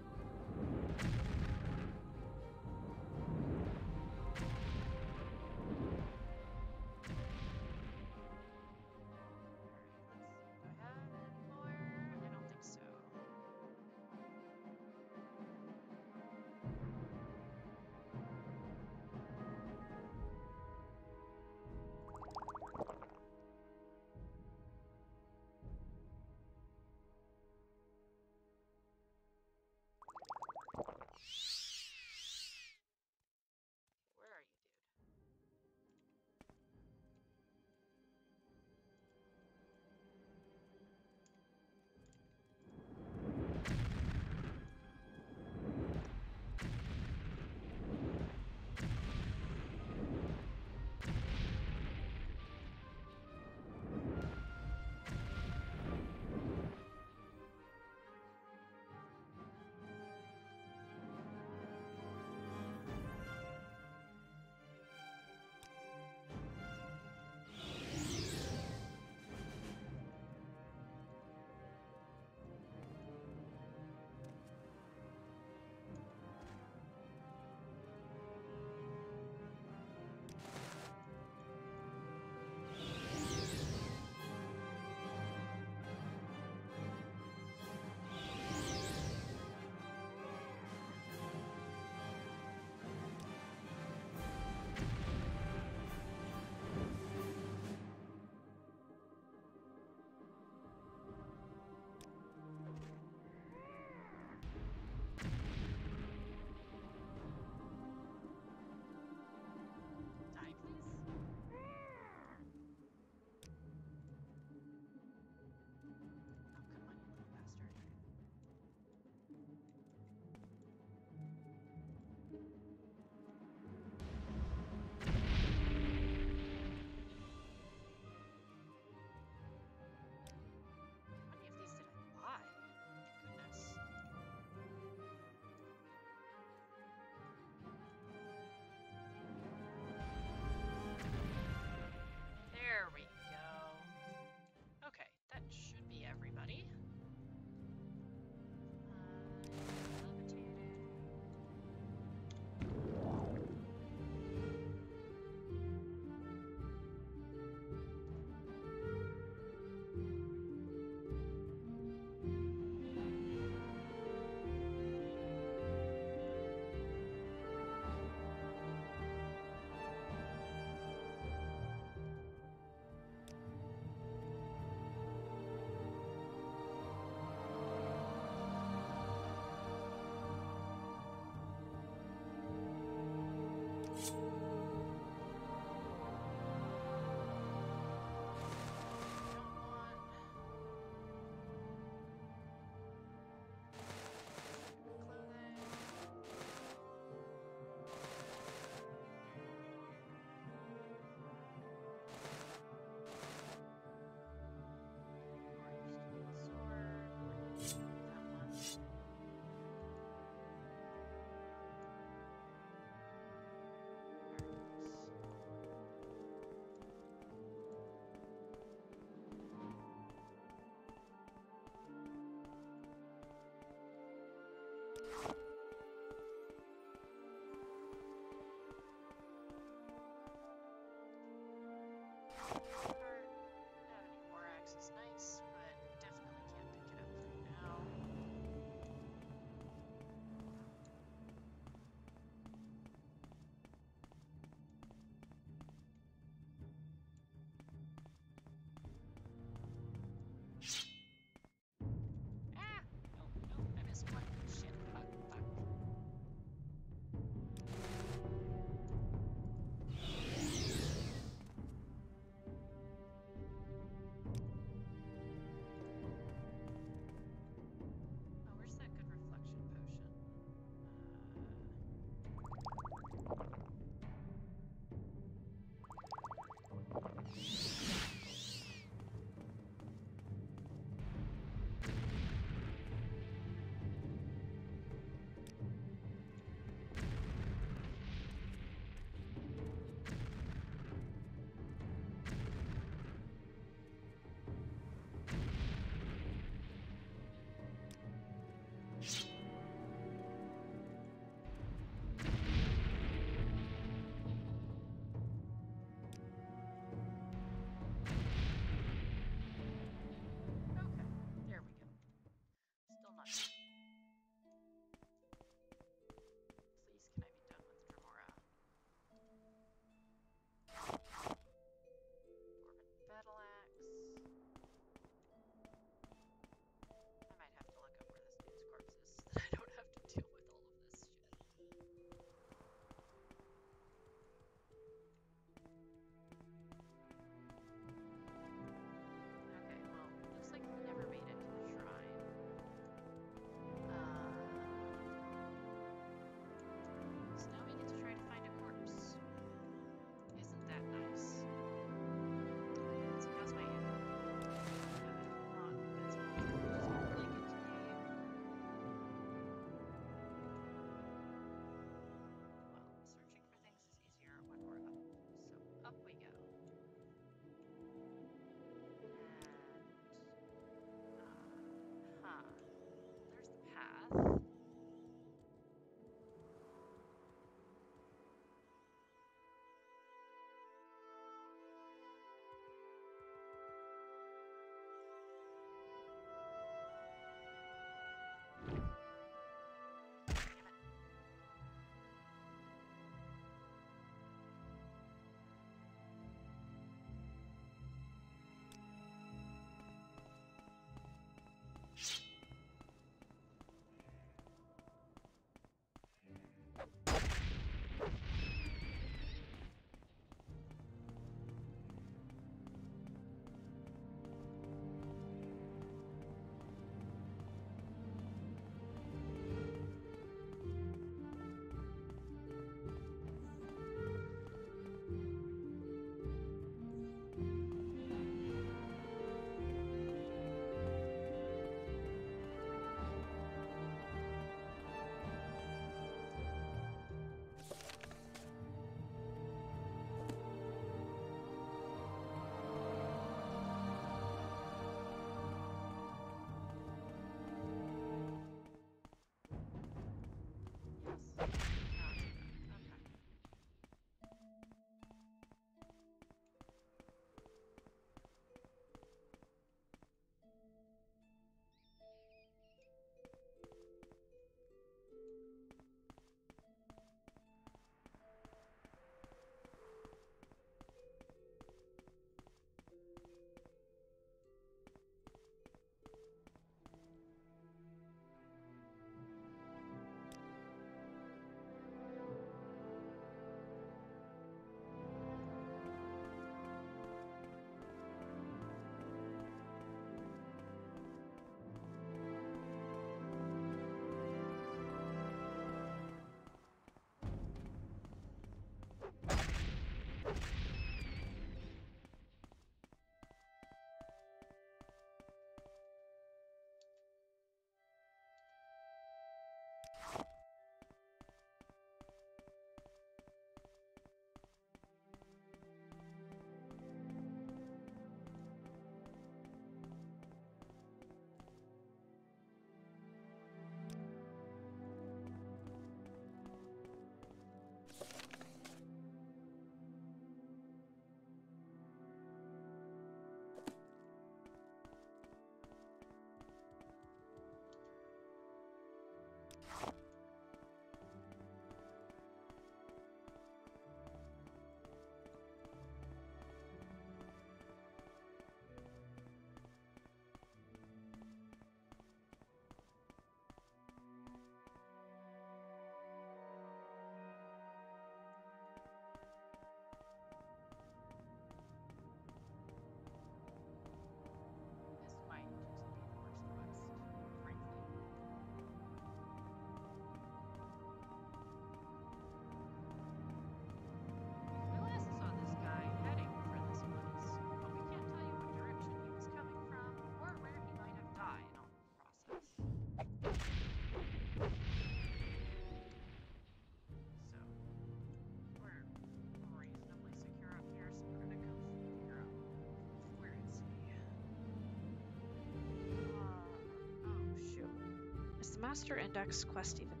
master index quest event.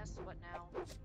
guess what now?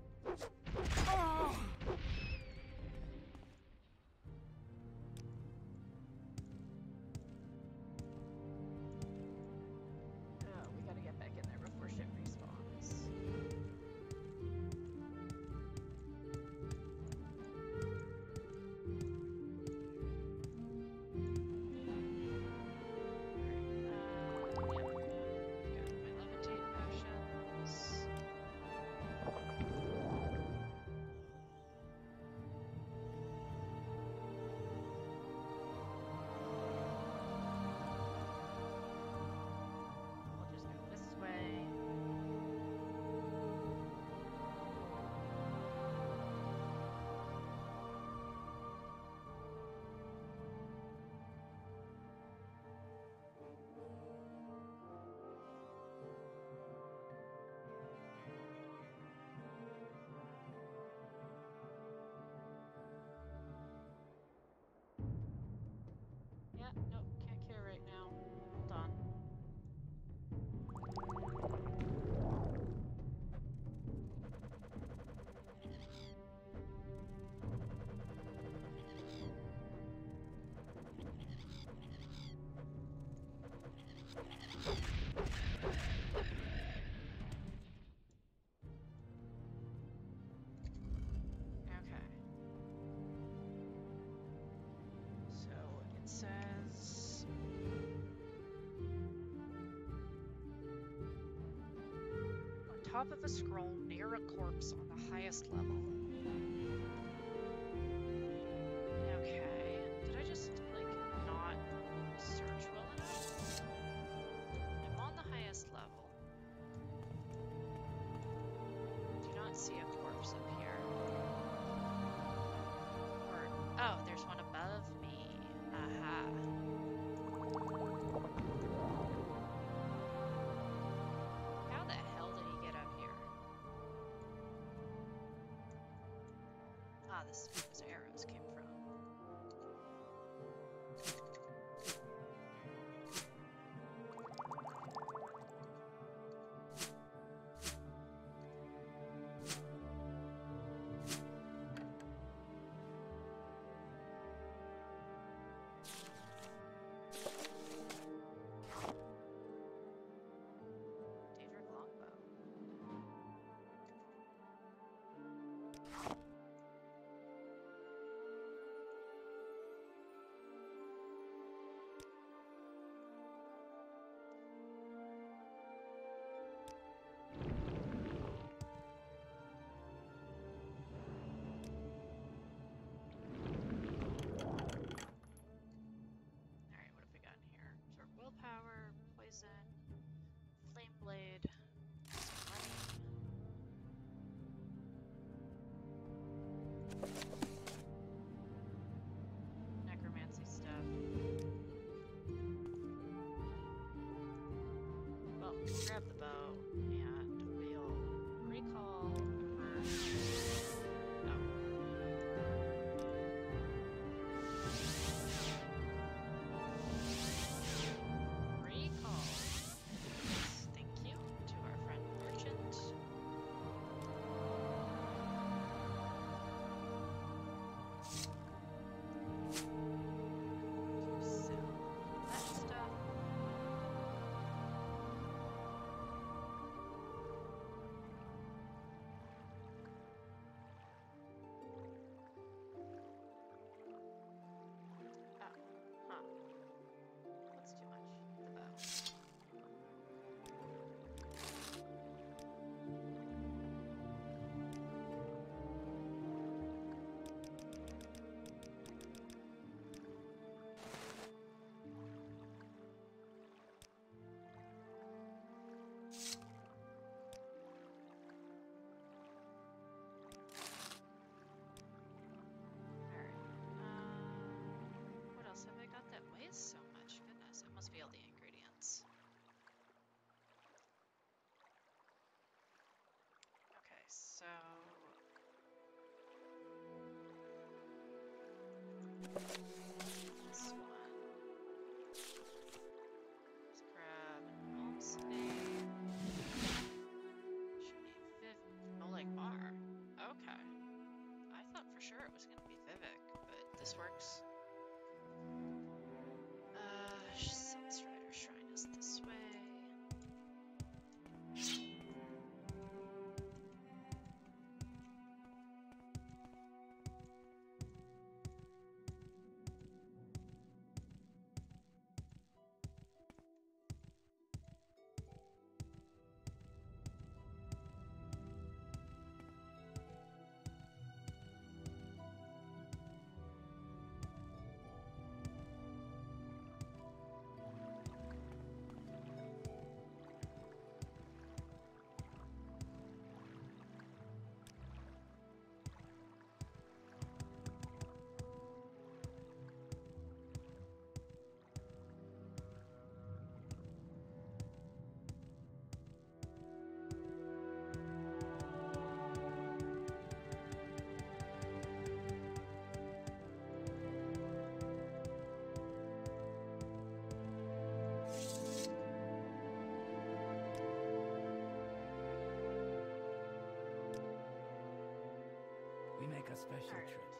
top of a scroll near a corpse on the highest level. this. Should be Bar. Okay. I thought for sure it was gonna be Vivec, but this works. A special trip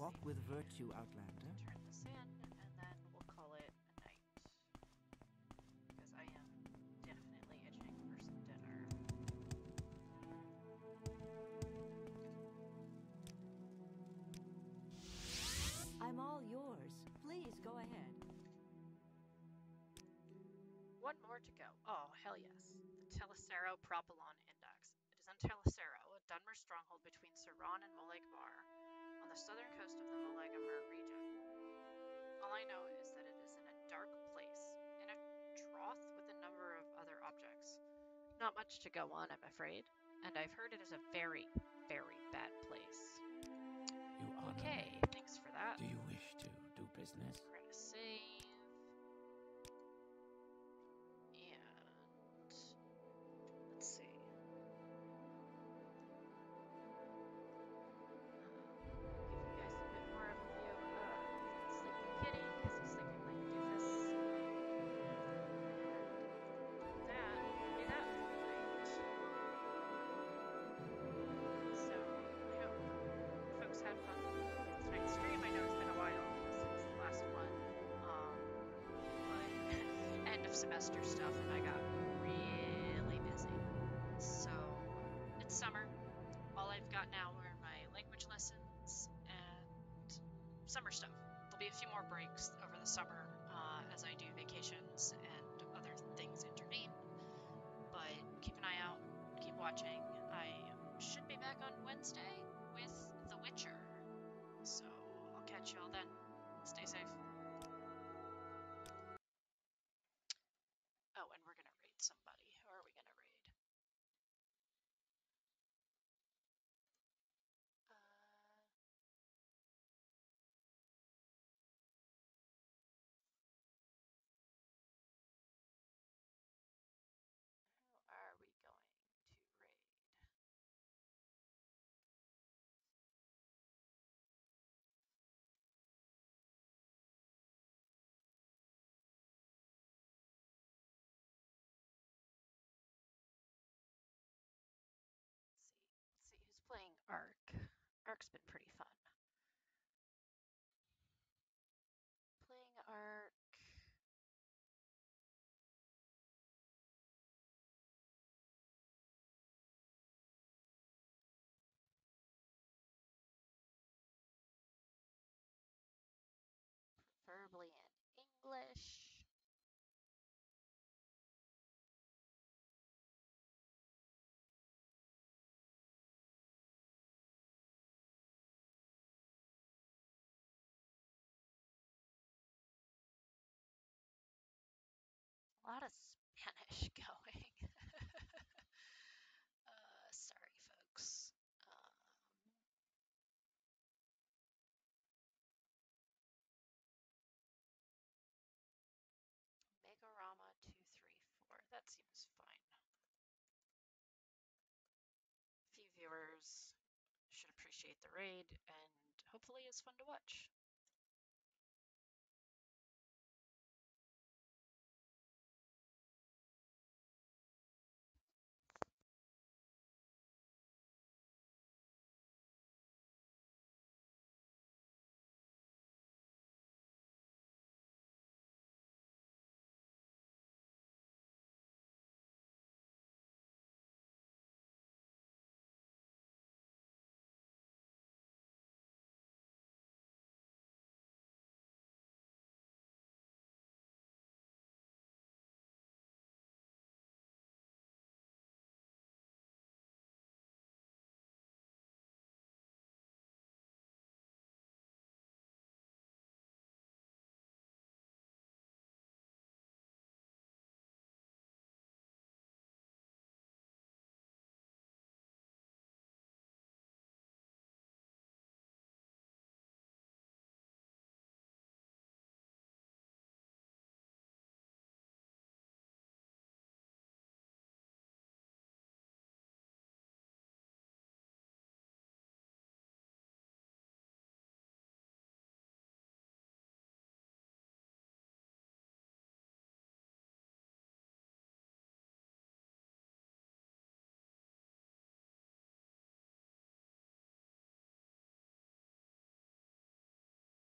Walk with virtue, Outlander. Turn this in, and then we'll call it a night. Because I am definitely itching for some dinner. I'm all yours. Please go ahead. One more to go. The southern coast of the Molag Amur region. All I know is that it is in a dark place, in a trough with a number of other objects. Not much to go on, I'm afraid, and I've heard it is a very, very bad place. You honor Okay, me. thanks for that. Do you wish to do business? Semester stuff, and I got really busy. So it's summer. All I've got now are my language lessons and summer stuff. There'll be a few more breaks over the summer uh, as I do vacations and other things intervene. But keep an eye out, keep watching. I should be back on Wednesday with The Witcher. So I'll catch you all then. Stay safe. Arc. Arc's been pretty fun. Lot of Spanish [laughs] going. [laughs] uh, sorry, folks. Um, Megarama 234. That seems fine. Few viewers should appreciate the raid and hopefully it's fun to watch.